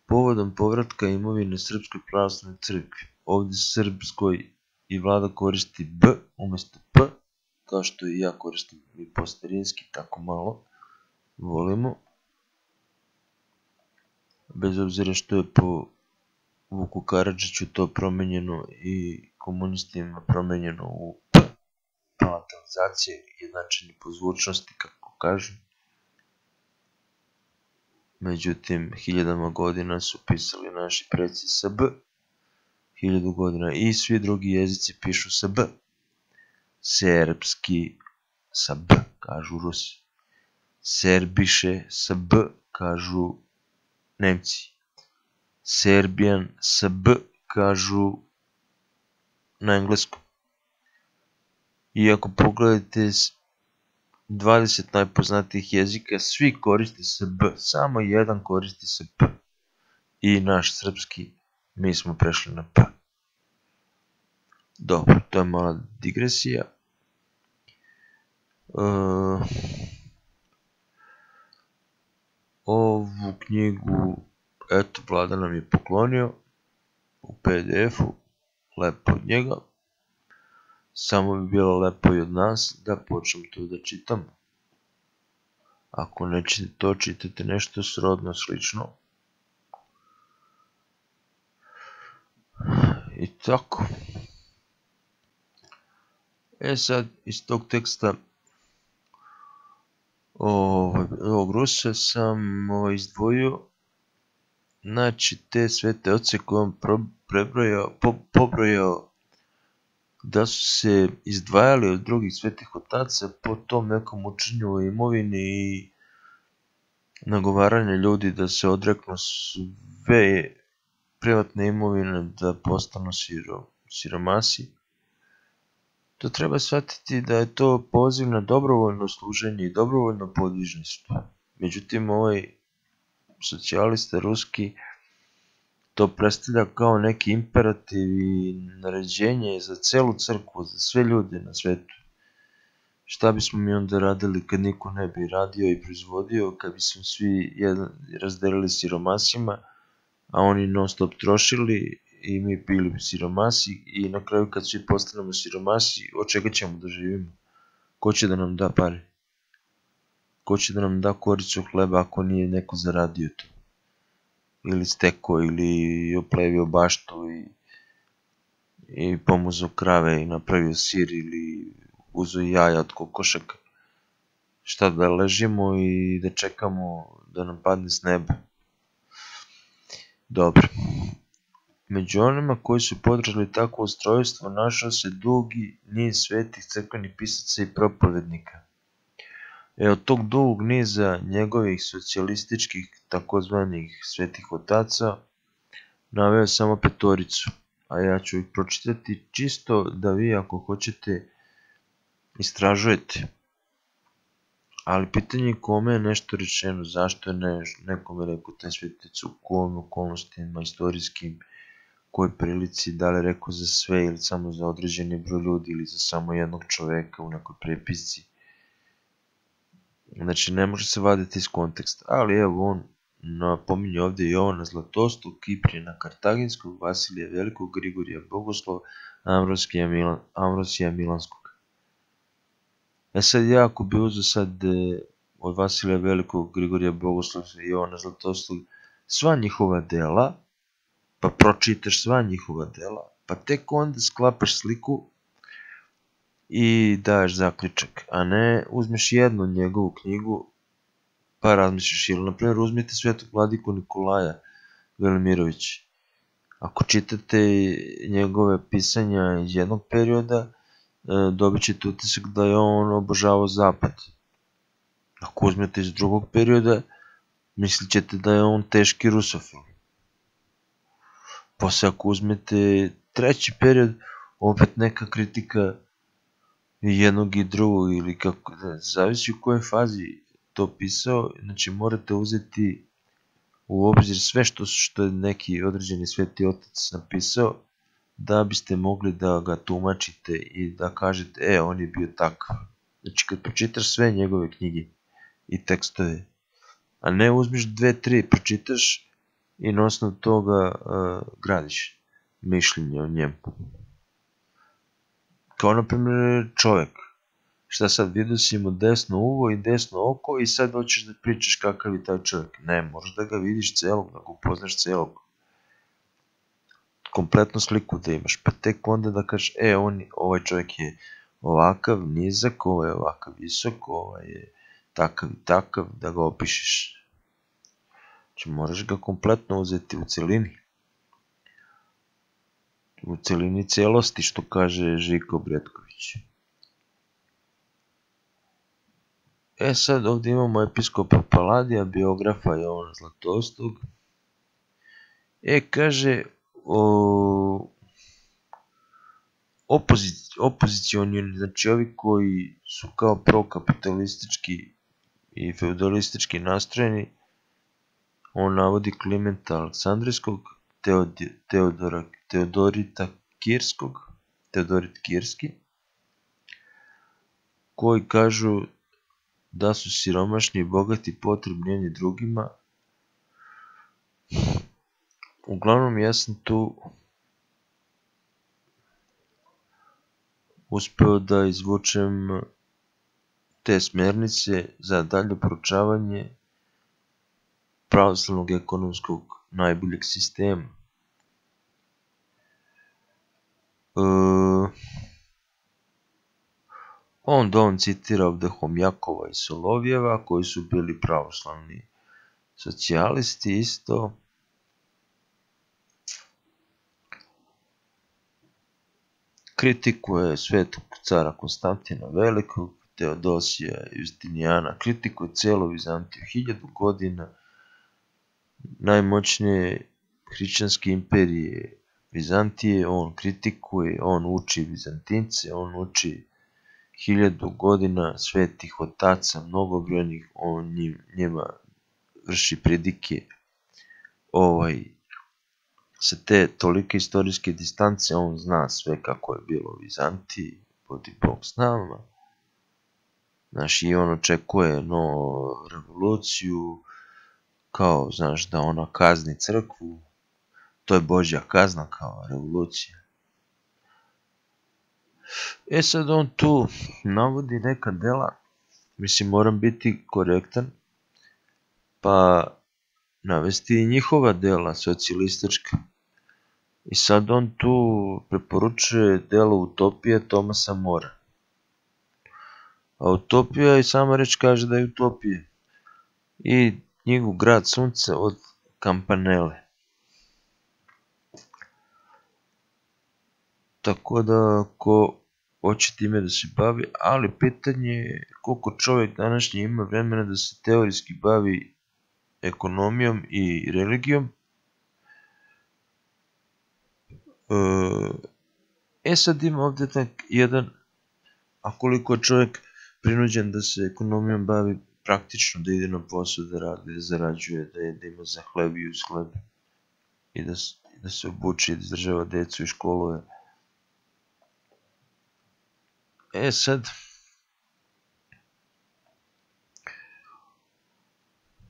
povodom povratka imovine Srpskoj pravoslavnoj crkvi. Ovdje srpskoj i vlada koristi B umjesto P, kao što i ja koristim i po starinski, tako malo volimo. Bez obzira što je po Vuku Karadžiću to promenjeno i komunistima promenjeno u palatalizacije, jednačenje po zvučnosti, kako kažem. Međutim, hiljadama godina su pisali naši preci sa B, hiljadu godina i svi drugi jezici pišu sa B. Serbski sa B, kažu Rusi. Serbiše sa B, kažu Nemci. Serbijan sa B, kažu na engleskom. I ako pogledate 20 najpoznatijih jezika, svi koriste se B, samo jedan koristi se P. I naš srpski, mi smo prešli na P. Dobro, to je mala digresija. Uh, ovu knjigu, eto, vlada nam je poklonio u PDF-u, lepo od njega. Samo bi bilo lepo i od nas da počnem to da čitam. Ako nećete to, čitate nešto srodno slično. I tako. E sad, iz tog teksta ovaj, ovog Rusa sam ovaj, izdvojio znači te svete oce koje on prebrojao, po, pobrojao da su se izdvajali od drugih svetih otaca po tom nekom učenju o imovini i nagovaranje ljudi da se odreknu sve privatne imovine da postanu siro, siromasi. To treba shvatiti da je to poziv na dobrovoljno služenje i dobrovoljno podvižništvo. Međutim, ovaj socijalista ruski to predstavlja kao neki imperativ i naređenje za celu crkvu, za sve ljude na svetu. Šta bismo mi onda radili kad niko ne bi radio i proizvodio, kad bismo svi jedan, razdelili siromasima, a oni non stop trošili i mi bili siromasi i na kraju kad svi postanemo siromasi, od čega ćemo da živimo? Ko će da nam da pare? Ko će da nam da koricu hleba ako nije neko zaradio to? ili steko ili oplevio baštu i, i pomuzao krave i napravio sir ili uzo jaja od kokošaka. šta da ležimo i da čekamo da nam padne s neba. Dobro. Među onima koji su podržali takvo ustrojstvo našao se dugi niz svetih crkvenih pisaca i propovednika. E od tog dugog niza njegovih socijalističkih takozvanih svetih otaca naveo samo petoricu, a ja ću ih pročitati čisto da vi ako hoćete istražujete. Ali pitanje je kome je nešto rečeno, zašto je ne, nekome rekao taj sveticu, u kojim okolnostima, istorijskim, kojoj prilici, da li rekao za sve ili samo za određeni broj ljudi ili za samo jednog čoveka u nekoj prepisci. Znači, ne može se vaditi iz konteksta, ali evo on napominje ovdje Jovana Zlatostog, Kiprina Kartaginskog, Vasilija Velikog, Grigorija Bogoslova, Ambrosija, Milan, Ambrosija Milanskog. E sad ja ako bi uzeo sad e, od Vasilija Velikog, Grigorija Bogoslova i Jovana Zlatostog sva njihova dela, pa pročitaš sva njihova dela, pa tek onda sklapaš sliku i daješ zaključak, a ne uzmeš jednu njegovu knjigu pa razmišljaš. Ili, na primjer, uzmite svetog vladiku Nikolaja Velimirović. Ako čitate njegove pisanja iz jednog perioda, e, dobit ćete utisak da je on obožavao zapad. Ako uzmete iz drugog perioda, mislit ćete da je on teški rusofil. Posle ako uzmete treći period, opet neka kritika jednog i drugog ili kako, da, zavisi u kojoj fazi to pisao, znači morate uzeti u obzir sve što, što je neki određeni sveti otac napisao, da biste mogli da ga tumačite i da kažete, e, on je bio takav. Znači kad pročitaš sve njegove knjige i tekstove, a ne uzmiš dve, tri, pročitaš i na osnovu toga uh, gradiš mišljenje o njemu. Kao na primjer čovjek šta sad vidio si mu desno uvo i desno oko i sad hoćeš da pričaš kakav je taj čovjek. Ne, možeš da ga vidiš celog, da ga upoznaš celog. Kompletnu sliku da imaš, pa tek onda da kažeš, e, on, ovaj čovjek je ovakav nizak, ovaj je ovakav visok, ovaj je takav i takav, da ga opišeš. Znači moraš ga kompletno uzeti u celini. U celini celosti, što kaže Žiko Bretković. E sad ovdje imamo episkopa Paladija, biografa Jovana Zlatostog. E kaže o, opozic, opozicioni, znači ovi koji su kao prokapitalistički i feudalistički nastrojeni, on navodi Klimenta Aleksandrijskog, Teodora, Teodorita Kirskog, Teodorit Kirski, koji kažu da su siromašni i bogati potrebni jedni drugima. Uglavnom ja sam tu uspeo da izvučem te smernice za dalje proučavanje pravoslavnog ekonomskog najboljeg sistema. E, Onda on citira ovde Homjakova i Solovjeva, koji su bili pravoslavni socijalisti isto. Kritikuje svetog cara Konstantina Velikog, Teodosija Justinijana, kritikuje celu Vizantiju hiljadu godina, najmoćnije hrišćanske imperije Vizantije, on kritikuje, on uči Vizantince, on uči hiljadu godina svetih otaca, mnogobrojnih, on njim, njima vrši predike ovaj, sa te tolike istorijske distance on zna sve kako je bilo u Vizantiji, budi Bog s nama. Znaš, i on očekuje no revoluciju, kao, znaš, da ona kazni crkvu, to je Božja kazna kao revolucija. E sad on tu navodi neka dela, mislim moram biti korektan, pa navesti i njihova dela socijalistička. I sad on tu preporučuje delo Utopije Tomasa Mora. A utopija i sama reč kaže da je utopija. I knjigu Grad sunca od Kampanele. Tako da ko hoće time da se bavi, ali pitanje je koliko čovjek današnji ima vremena da se teorijski bavi ekonomijom i religijom. E sad ima ovdje tak jedan, a koliko je čovjek prinuđen da se ekonomijom bavi praktično, da ide na posao, da radi, da zarađuje, da, je, da ima za hleb i uz hleb i da, da se obuči, da izdržava decu i školuje. E sad,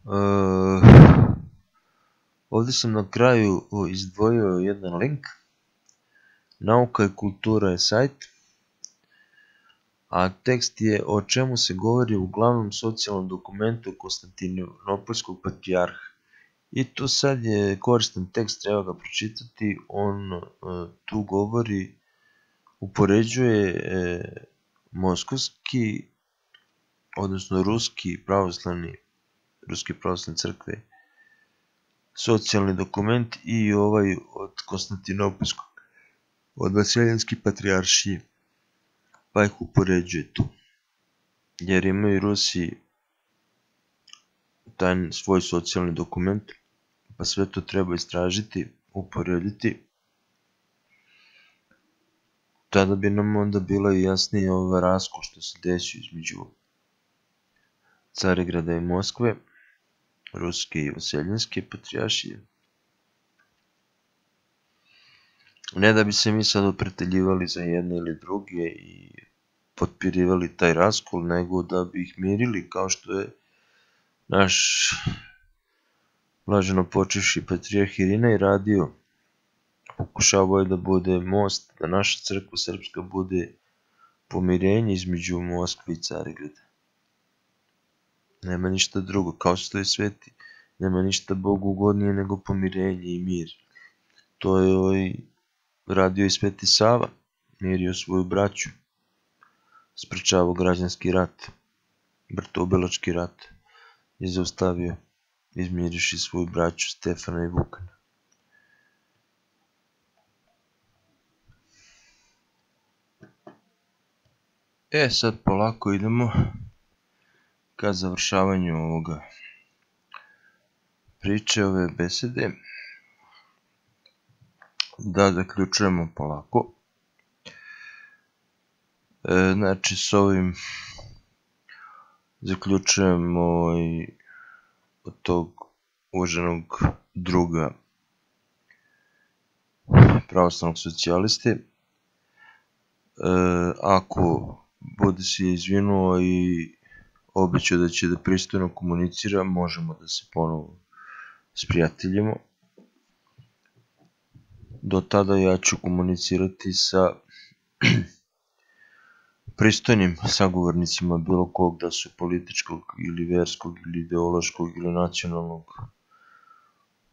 uh, ovdje sam na kraju izdvojio jedan link. Nauka i kultura je sajt. A tekst je o čemu se govori u glavnom socijalnom dokumentu Konstantinopolskog patrijarha. I tu sad je koristan tekst, treba ga pročitati. On uh, tu govori, upoređuje uh, moskovski, odnosno ruski pravoslavni, ruski pravoslavne crkve, socijalni dokument i ovaj od Konstantinopolskog, od Vaseljanski patrijaršije, pa ih upoređuje tu. Jer imaju Rusi taj svoj socijalni dokument, pa sve to treba istražiti, uporediti tada bi nam onda bilo i jasnije ova raskol što se desio između Carigrada i Moskve, Ruske i Vaseljenske patrijašije. Ne da bi se mi sad opreteljivali za jedne ili druge i potpirivali taj raskol, nego da bi ih mirili kao što je naš blaženo počeši Irina i radio pokušavao je da bude most, da naša crkva srpska bude pomirenje između Moskve i Carigrada. Nema ništa drugo, kao što je sveti. Nema ništa Bogu ugodnije nego pomirenje i mir. To je ovaj radio i Sveti Sava, mirio svoju braću, sprečavao građanski rat, Brtobelački rat je zaustavio, izmiriši svoju braću Stefana i Vukana. E, sad polako idemo ka završavanju ovoga priče, ove besede. Da zaključujemo polako. E, znači, s ovim zaključujemo i od tog uvaženog druga pravoslavnog socijaliste. E, ako bude se izvinuo i obećao da će da pristojno komunicira, možemo da se ponovo sprijateljimo. Do tada ja ću komunicirati sa [clears throat] pristojnim sagovornicima bilo kog da su političkog ili verskog ili ideološkog ili nacionalnog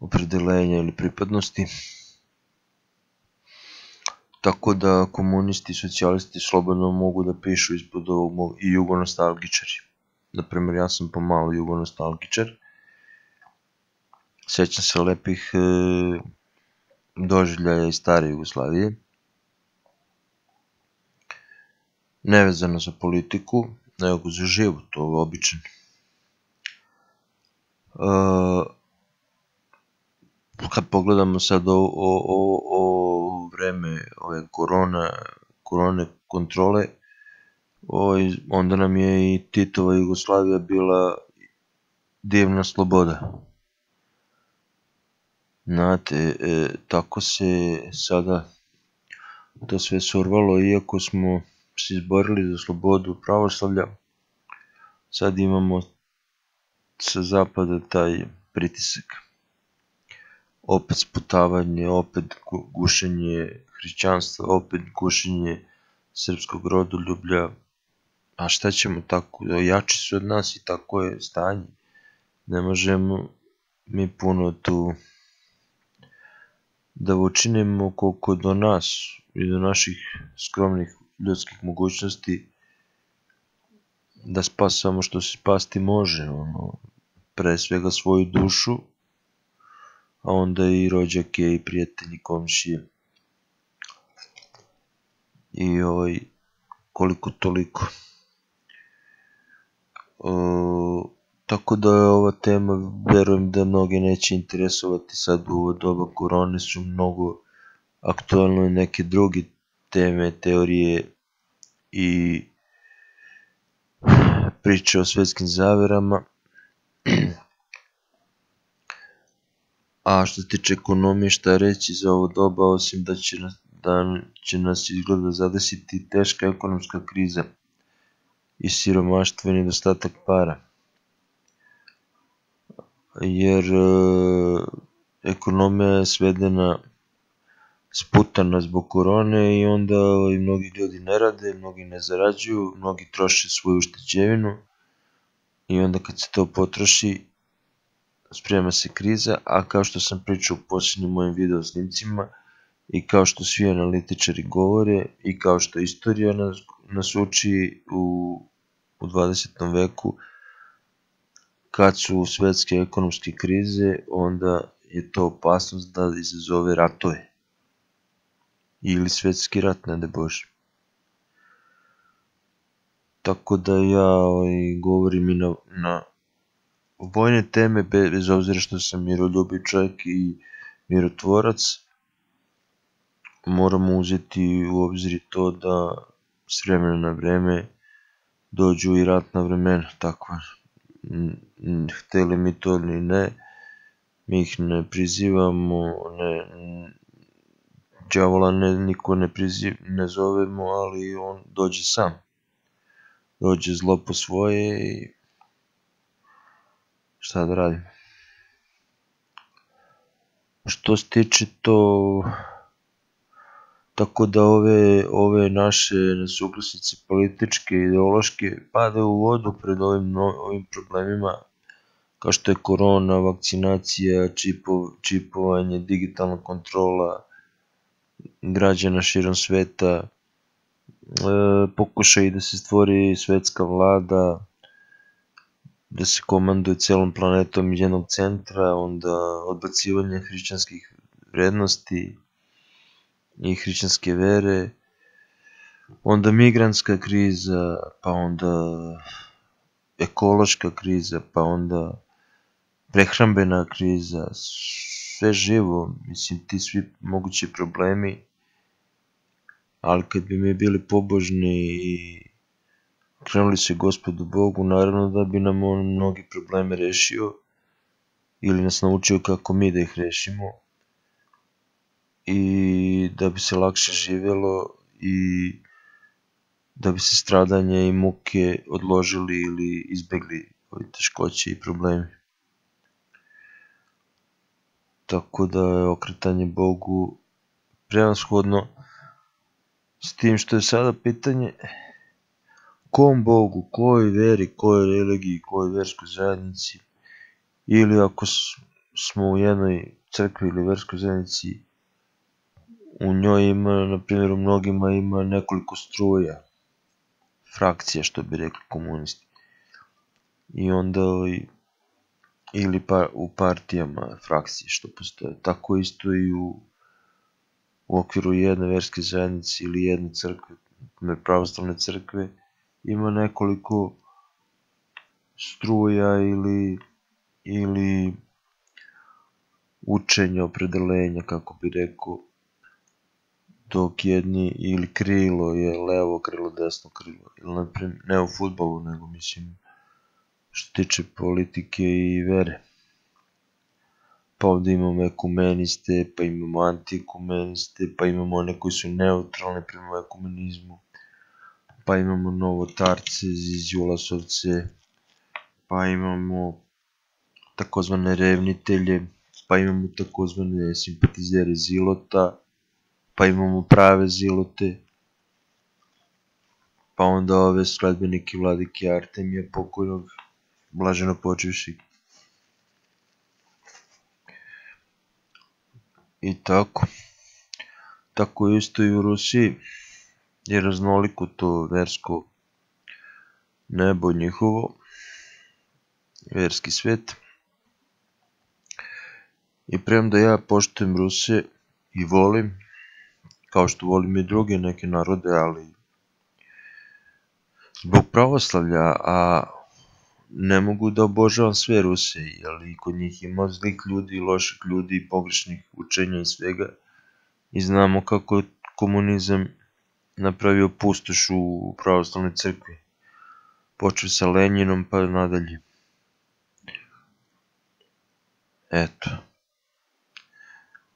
opredelenja ili pripadnosti. Tako da komunisti i socijalisti slobodno mogu da pišu ispod ovog i jugonostalgičari. Naprimer, ja sam pomalo jugonostalgičar. Sećam se lepih e, doživljaja iz stare Jugoslavije. Nevezano za politiku, nego za život, je običan. E, kad pogledamo sad o, o vreme ove korona, korone kontrole, ovaj, onda nam je i Titova Jugoslavija bila divna sloboda. Znate, e, tako se sada to sve survalo, iako smo se izborili za slobodu pravoslavlja, sad imamo sa zapada taj pritisak opet sputavanje, opet gušenje hrišćanstva, opet gušenje srpskog rodoljublja, a šta ćemo tako, jači su od nas i tako je stanje. Ne možemo mi puno tu da učinimo koliko do nas i do naših skromnih ljudskih mogućnosti da spas samo što se spasti može, ono, pre svega svoju dušu, a onda i rođake i prijatelji komšije. I ovaj, koliko toliko. O, tako da je ova tema, verujem da mnoge neće interesovati sad u ovo doba korone, su mnogo aktualno neke druge teme, teorije i priče o svetskim zaverama. A što se tiče ekonomije, šta reći za ovo doba, osim da će nas, da će nas izgleda zadesiti teška ekonomska kriza i siromaštvo i nedostatak para. Jer e, ekonomija je svedena sputana zbog korone i onda i mnogi ljudi ne rade, mnogi ne zarađuju, mnogi troše svoju ušteđevinu i onda kad se to potroši sprema se kriza, a kao što sam pričao u posljednjim mojim video snimcima i kao što svi analitičari govore i kao što istorija nas, nas uči u, u 20. veku, kad su svetske ekonomske krize, onda je to opasnost da izazove ratove ili svetski rat, ne da Bože. Tako da ja ovaj, govorim i na, na vojne teme, bez obzira što sam miroljubi čovjek i mirotvorac, moramo uzeti u obzir to da s vremena na vreme dođu i ratna vremena, tako hteli mi to ili ne, mi ih ne prizivamo, ne, đavola ne, niko ne, priziv, ne zovemo, ali on dođe sam. Dođe zlo po svoje i šta da radim. Što se tiče to, tako da ove, ove naše nesuglasnice političke, ideološke pade u vodu pred ovim, ovim problemima kao što je korona, vakcinacija, čipov, čipovanje, digitalna kontrola, građana širom sveta, e, pokušaj da se stvori svetska vlada, da se komanduje celom planetom jednog centra, onda odbacivanje hrišćanskih vrednosti i hrišćanske vere, onda migrantska kriza, pa onda ekološka kriza, pa onda prehrambena kriza, sve živo, mislim ti svi mogući problemi, ali kad bi mi bili pobožni i krenuli se gospodu Bogu, naravno da bi nam on mnogi probleme rešio ili nas naučio kako mi da ih rešimo i da bi se lakše živjelo i da bi se stradanje i muke odložili ili izbegli ovi teškoće i problemi. Tako da je okretanje Bogu prevashodno s tim što je sada pitanje kom Bogu, kojoj veri, kojoj religiji, kojoj verskoj zajednici ili ako smo u jednoj crkvi ili verskoj zajednici u njoj ima, na primjer u mnogima ima nekoliko struja, frakcija što bi rekli komunisti. I onda ili pa, u partijama frakcije što postoje. Tako isto i u, u okviru jedne verske zajednice ili jedne crkve, na pravoslavne crkve, ima nekoliko struja ili, ili učenja, opredelenja, kako bi rekao, dok jedni ili krilo je levo krilo, desno krilo, ili naprimjer, ne u futbolu, nego mislim što tiče politike i vere. Pa ovde imamo ekumeniste, pa imamo antiekumeniste, pa imamo one koji su neutralni prema ekumenizmu, pa imamo novotarce, zizjulasovce, pa imamo takozvane revnitelje, pa imamo takozvane simpatizere zilota, pa imamo prave zilote, pa onda ove sledbenike vladike Artemija pokojnog blaženo počivši. I tako. Tako isto i u Rusiji je raznoliko to versko nebo njihovo, verski svet. I premda ja poštujem Ruse i volim, kao što volim i druge neke narode, ali zbog pravoslavlja, a ne mogu da obožavam sve Ruse, jer i kod njih ima zlih ljudi, loših ljudi, pogrešnih učenja i svega. I znamo kako je komunizam napravio pustoš u pravoslavnoj crkvi. Počeo sa Lenjinom pa nadalje. Eto.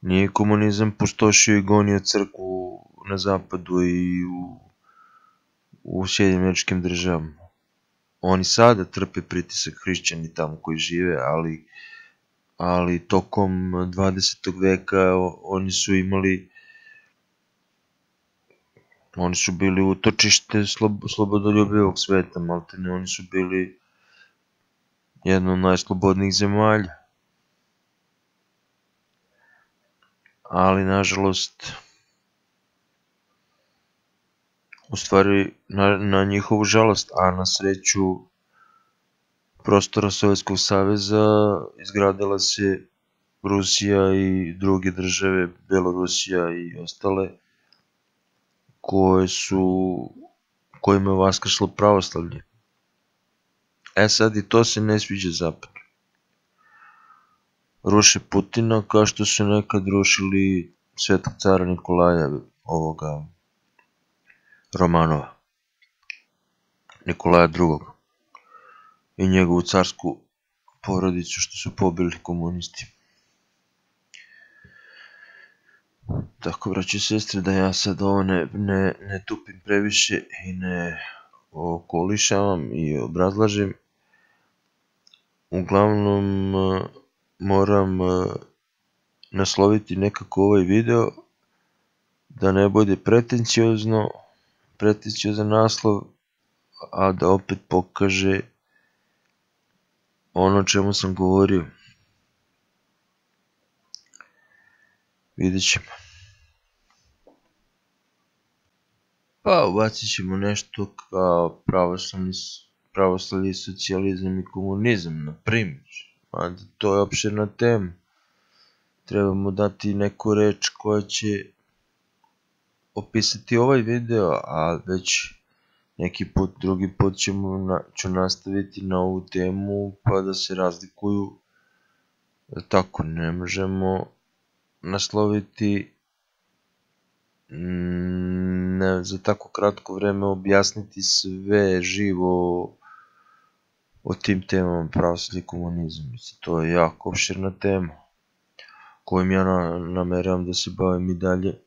Nije komunizam pustošio i gonio crkvu na zapadu i u, u Sjedinim državama. Oni sada trpe pritisak hrišćani tamo koji žive, ali, ali tokom 20. veka oni su imali oni su bili utočište slob, slobodoljubivog sveta, maltene oni su bili jedna od najslobodnijih zemalja. Ali, nažalost, u stvari na, na njihovu žalost, a na sreću prostora Sovjetskog saveza izgradila se Rusija i druge države, Belorusija i ostale, koje su, kojima je vaskrslo pravoslavlje. E sad i to se ne sviđa zapadu. Ruše Putina kao što su nekad rušili svetog cara Nikolaja ovoga Romanova. Nikolaja II. I njegovu carsku porodicu što su pobili komunisti. Tako, braći i sestre, da ja sad ovo ne, ne, ne tupim previše i ne okolišavam i obrazlažem. Uglavnom, moram nasloviti nekako ovaj video da ne bude pretencijozno, pretenciozan naslov, a da opet pokaže ono čemu sam govorio. Vidjet ćemo. Pa ubacit ćemo nešto kao pravoslavni, pravoslavni socijalizam i komunizam, na primjer. Mada to je opširna tema. Trebamo dati neku reč koja će opisati ovaj video, a već neki put, drugi put ćemo na, ću nastaviti na ovu temu pa da se razlikuju. Tako ne možemo nasloviti mm, ne, za tako kratko vreme objasniti sve živo o tim temama pravoslavlje komunizam. Mislim, to je jako opširna tema kojim ja na, nameravam da se bavim i dalje.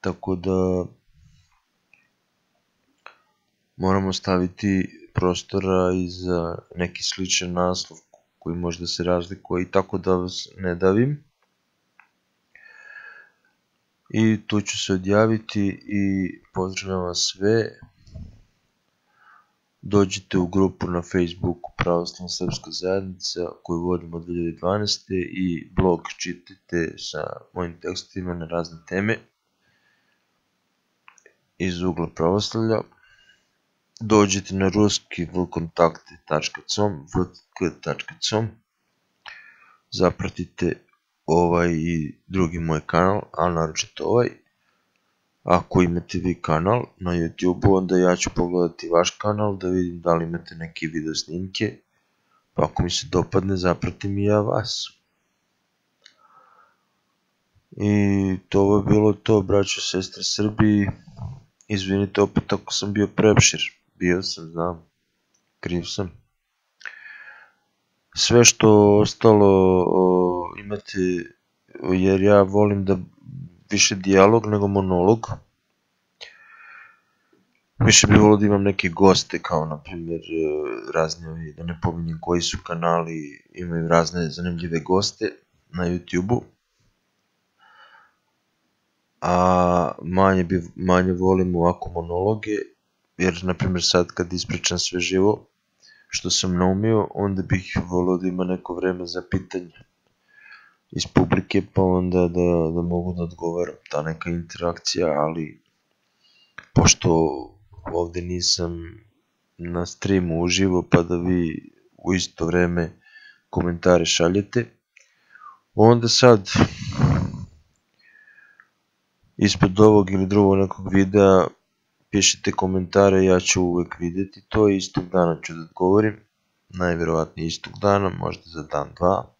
Tako da moramo staviti prostora i za neki sličan naslov koji može da se razlikuje i tako da vas ne davim i tu ću se odjaviti i pozdravljam vas sve. Dođite u grupu na Facebooku Pravoslavna srpska zajednica koju vodim od 2012. i blog čitajte sa mojim tekstima na razne teme iz ugla pravoslavlja. Dođite na ruski vkontakte.com vk.com Zapratite ovaj i drugi moj kanal, a naročito ovaj. Ako imate vi kanal na YouTube, onda ja ću pogledati vaš kanal da vidim da li imate neke video snimke. Pa ako mi se dopadne, zapratim i ja vas. I to je bilo to, braćo, sestre Srbiji. Izvinite opet ako sam bio prepšir. Bio sam, znam. Kriv sam sve što ostalo imate, jer ja volim da više dijalog nego monolog. Više bih volio da imam neke goste, kao na primjer e, razne, ovi, da ne pominjem koji su kanali, imaju razne zanimljive goste na YouTube-u. A manje, bi, manje volim ovako monologe, jer na primjer sad kad ispričam sve živo, što sam naumio, onda bih volio da ima neko vreme za pitanje iz publike, pa onda da, da mogu da odgovaram, ta neka interakcija, ali pošto ovde nisam na streamu uživo pa da vi u isto vreme komentare šaljete. Onda sad ispod ovog ili drugog nekog videa pišite komentare, ja ću uvek videti to i istog dana ću da odgovorim, najvjerovatnije istog dana, možda za dan, dva.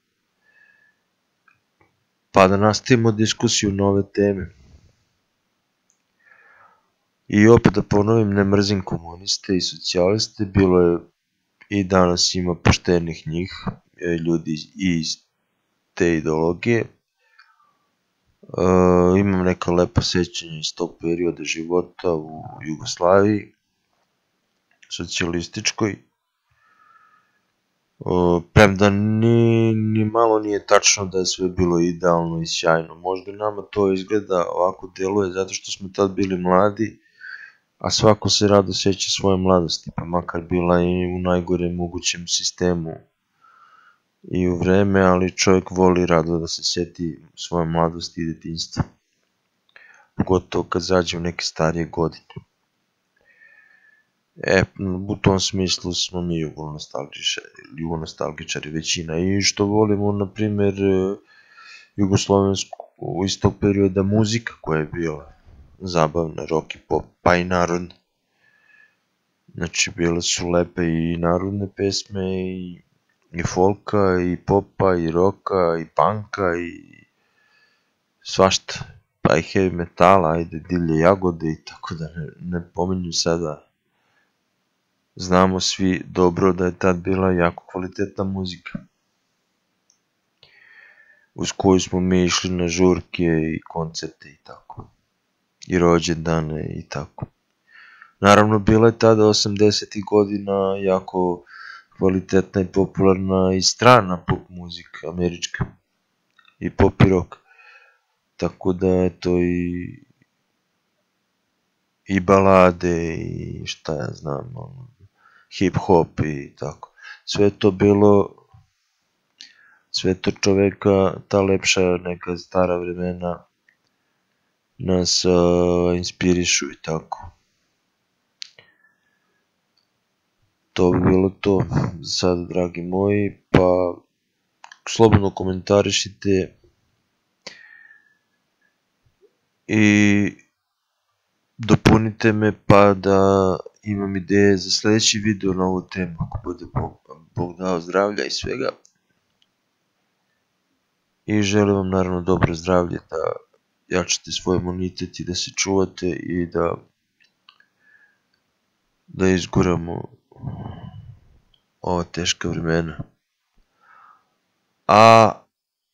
Pa da nastavimo diskusiju na ove teme. I opet da ponovim, ne mrzim komuniste i socijaliste, bilo je i danas ima poštenih njih, e, ljudi iz te ideologije. E, imam neka lepa sećanja iz tog perioda života u Jugoslaviji, socijalističkoj. Premda ni, ni malo nije tačno da je sve bilo idealno i sjajno. Možda nama to izgleda ovako deluje zato što smo tad bili mladi a svako se rado sjeća svoje mladosti, pa makar bila i u najgorem mogućem sistemu i u vreme, ali čovjek voli rado da se sjeti svoje mladosti i detinjstva. Pogotovo kad zađe u neke starije godine. E, u tom smislu smo mi jugonostalgičari, većina i što volimo, na primjer, jugoslovensku u istog perioda muzika koja je bila zabavna, rock i pop, pa i narodne. Znači, bile su lepe i narodne pesme, i, i folka, i popa, i roka, i panka, i svašta. Pa i heavy metala, ajde, divlje jagode i tako da ne, ne pominju sada. Znamo svi dobro da je tad bila jako kvalitetna muzika uz koju smo mi išli na žurke i koncerte i tako i rođendane i tako. Naravno, bila je tada 80. godina jako kvalitetna i popularna i strana pop muzika, američka. I pop i rock. Tako da to i i balade i šta ja znam, ono, hip hop i tako. Sve to bilo sve to čoveka, ta lepša neka stara vremena nas uh, inspirišu i tako. To bi bilo to za sada, dragi moji, pa slobodno komentarišite i dopunite me pa da imam ideje za sledeći video na ovu temu, ako bude Bog, Bog dao zdravlja i svega. I želim vam naravno dobro zdravlje da jačate svoj imunitet i da se čuvate i da da izguramo ova teška vremena. A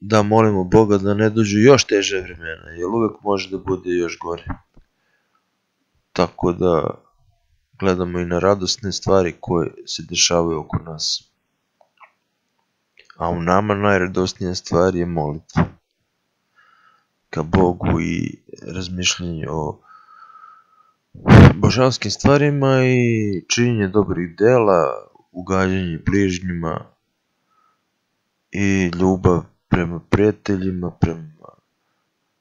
da molimo Boga da ne dođu još teže vremena, jer uvek može da bude još gore. Tako da gledamo i na radosne stvari koje se dešavaju oko nas. A u nama najradosnija stvar je molitva ka Bogu i razmišljanje o božanskim stvarima i činjenje dobrih dela, ugađanje bližnjima i ljubav prema prijateljima, prema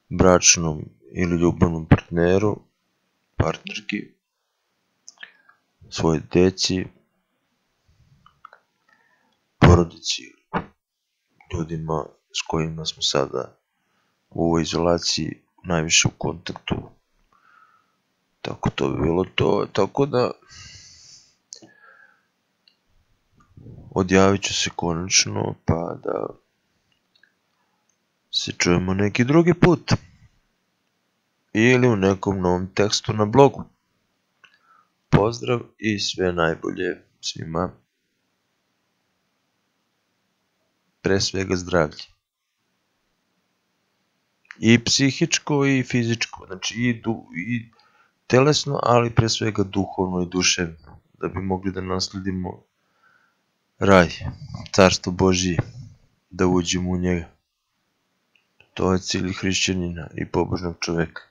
bračnom ili ljubavnom partneru, partnerki, svoje deci, porodici, ljudima s kojima smo sada u ovoj izolaciji najviše u kontaktu. Tako to bi bilo to, tako da odjavit ću se konačno pa da se čujemo neki drugi put ili u nekom novom tekstu na blogu. Pozdrav i sve najbolje svima. Pre svega zdravlje i psihičko i fizičko, znači i, du, i telesno, ali pre svega duhovno i duševno, da bi mogli da nasledimo raj, carstvo Božije, da uđemo u njega. To je cilj hrišćanina i pobožnog čoveka.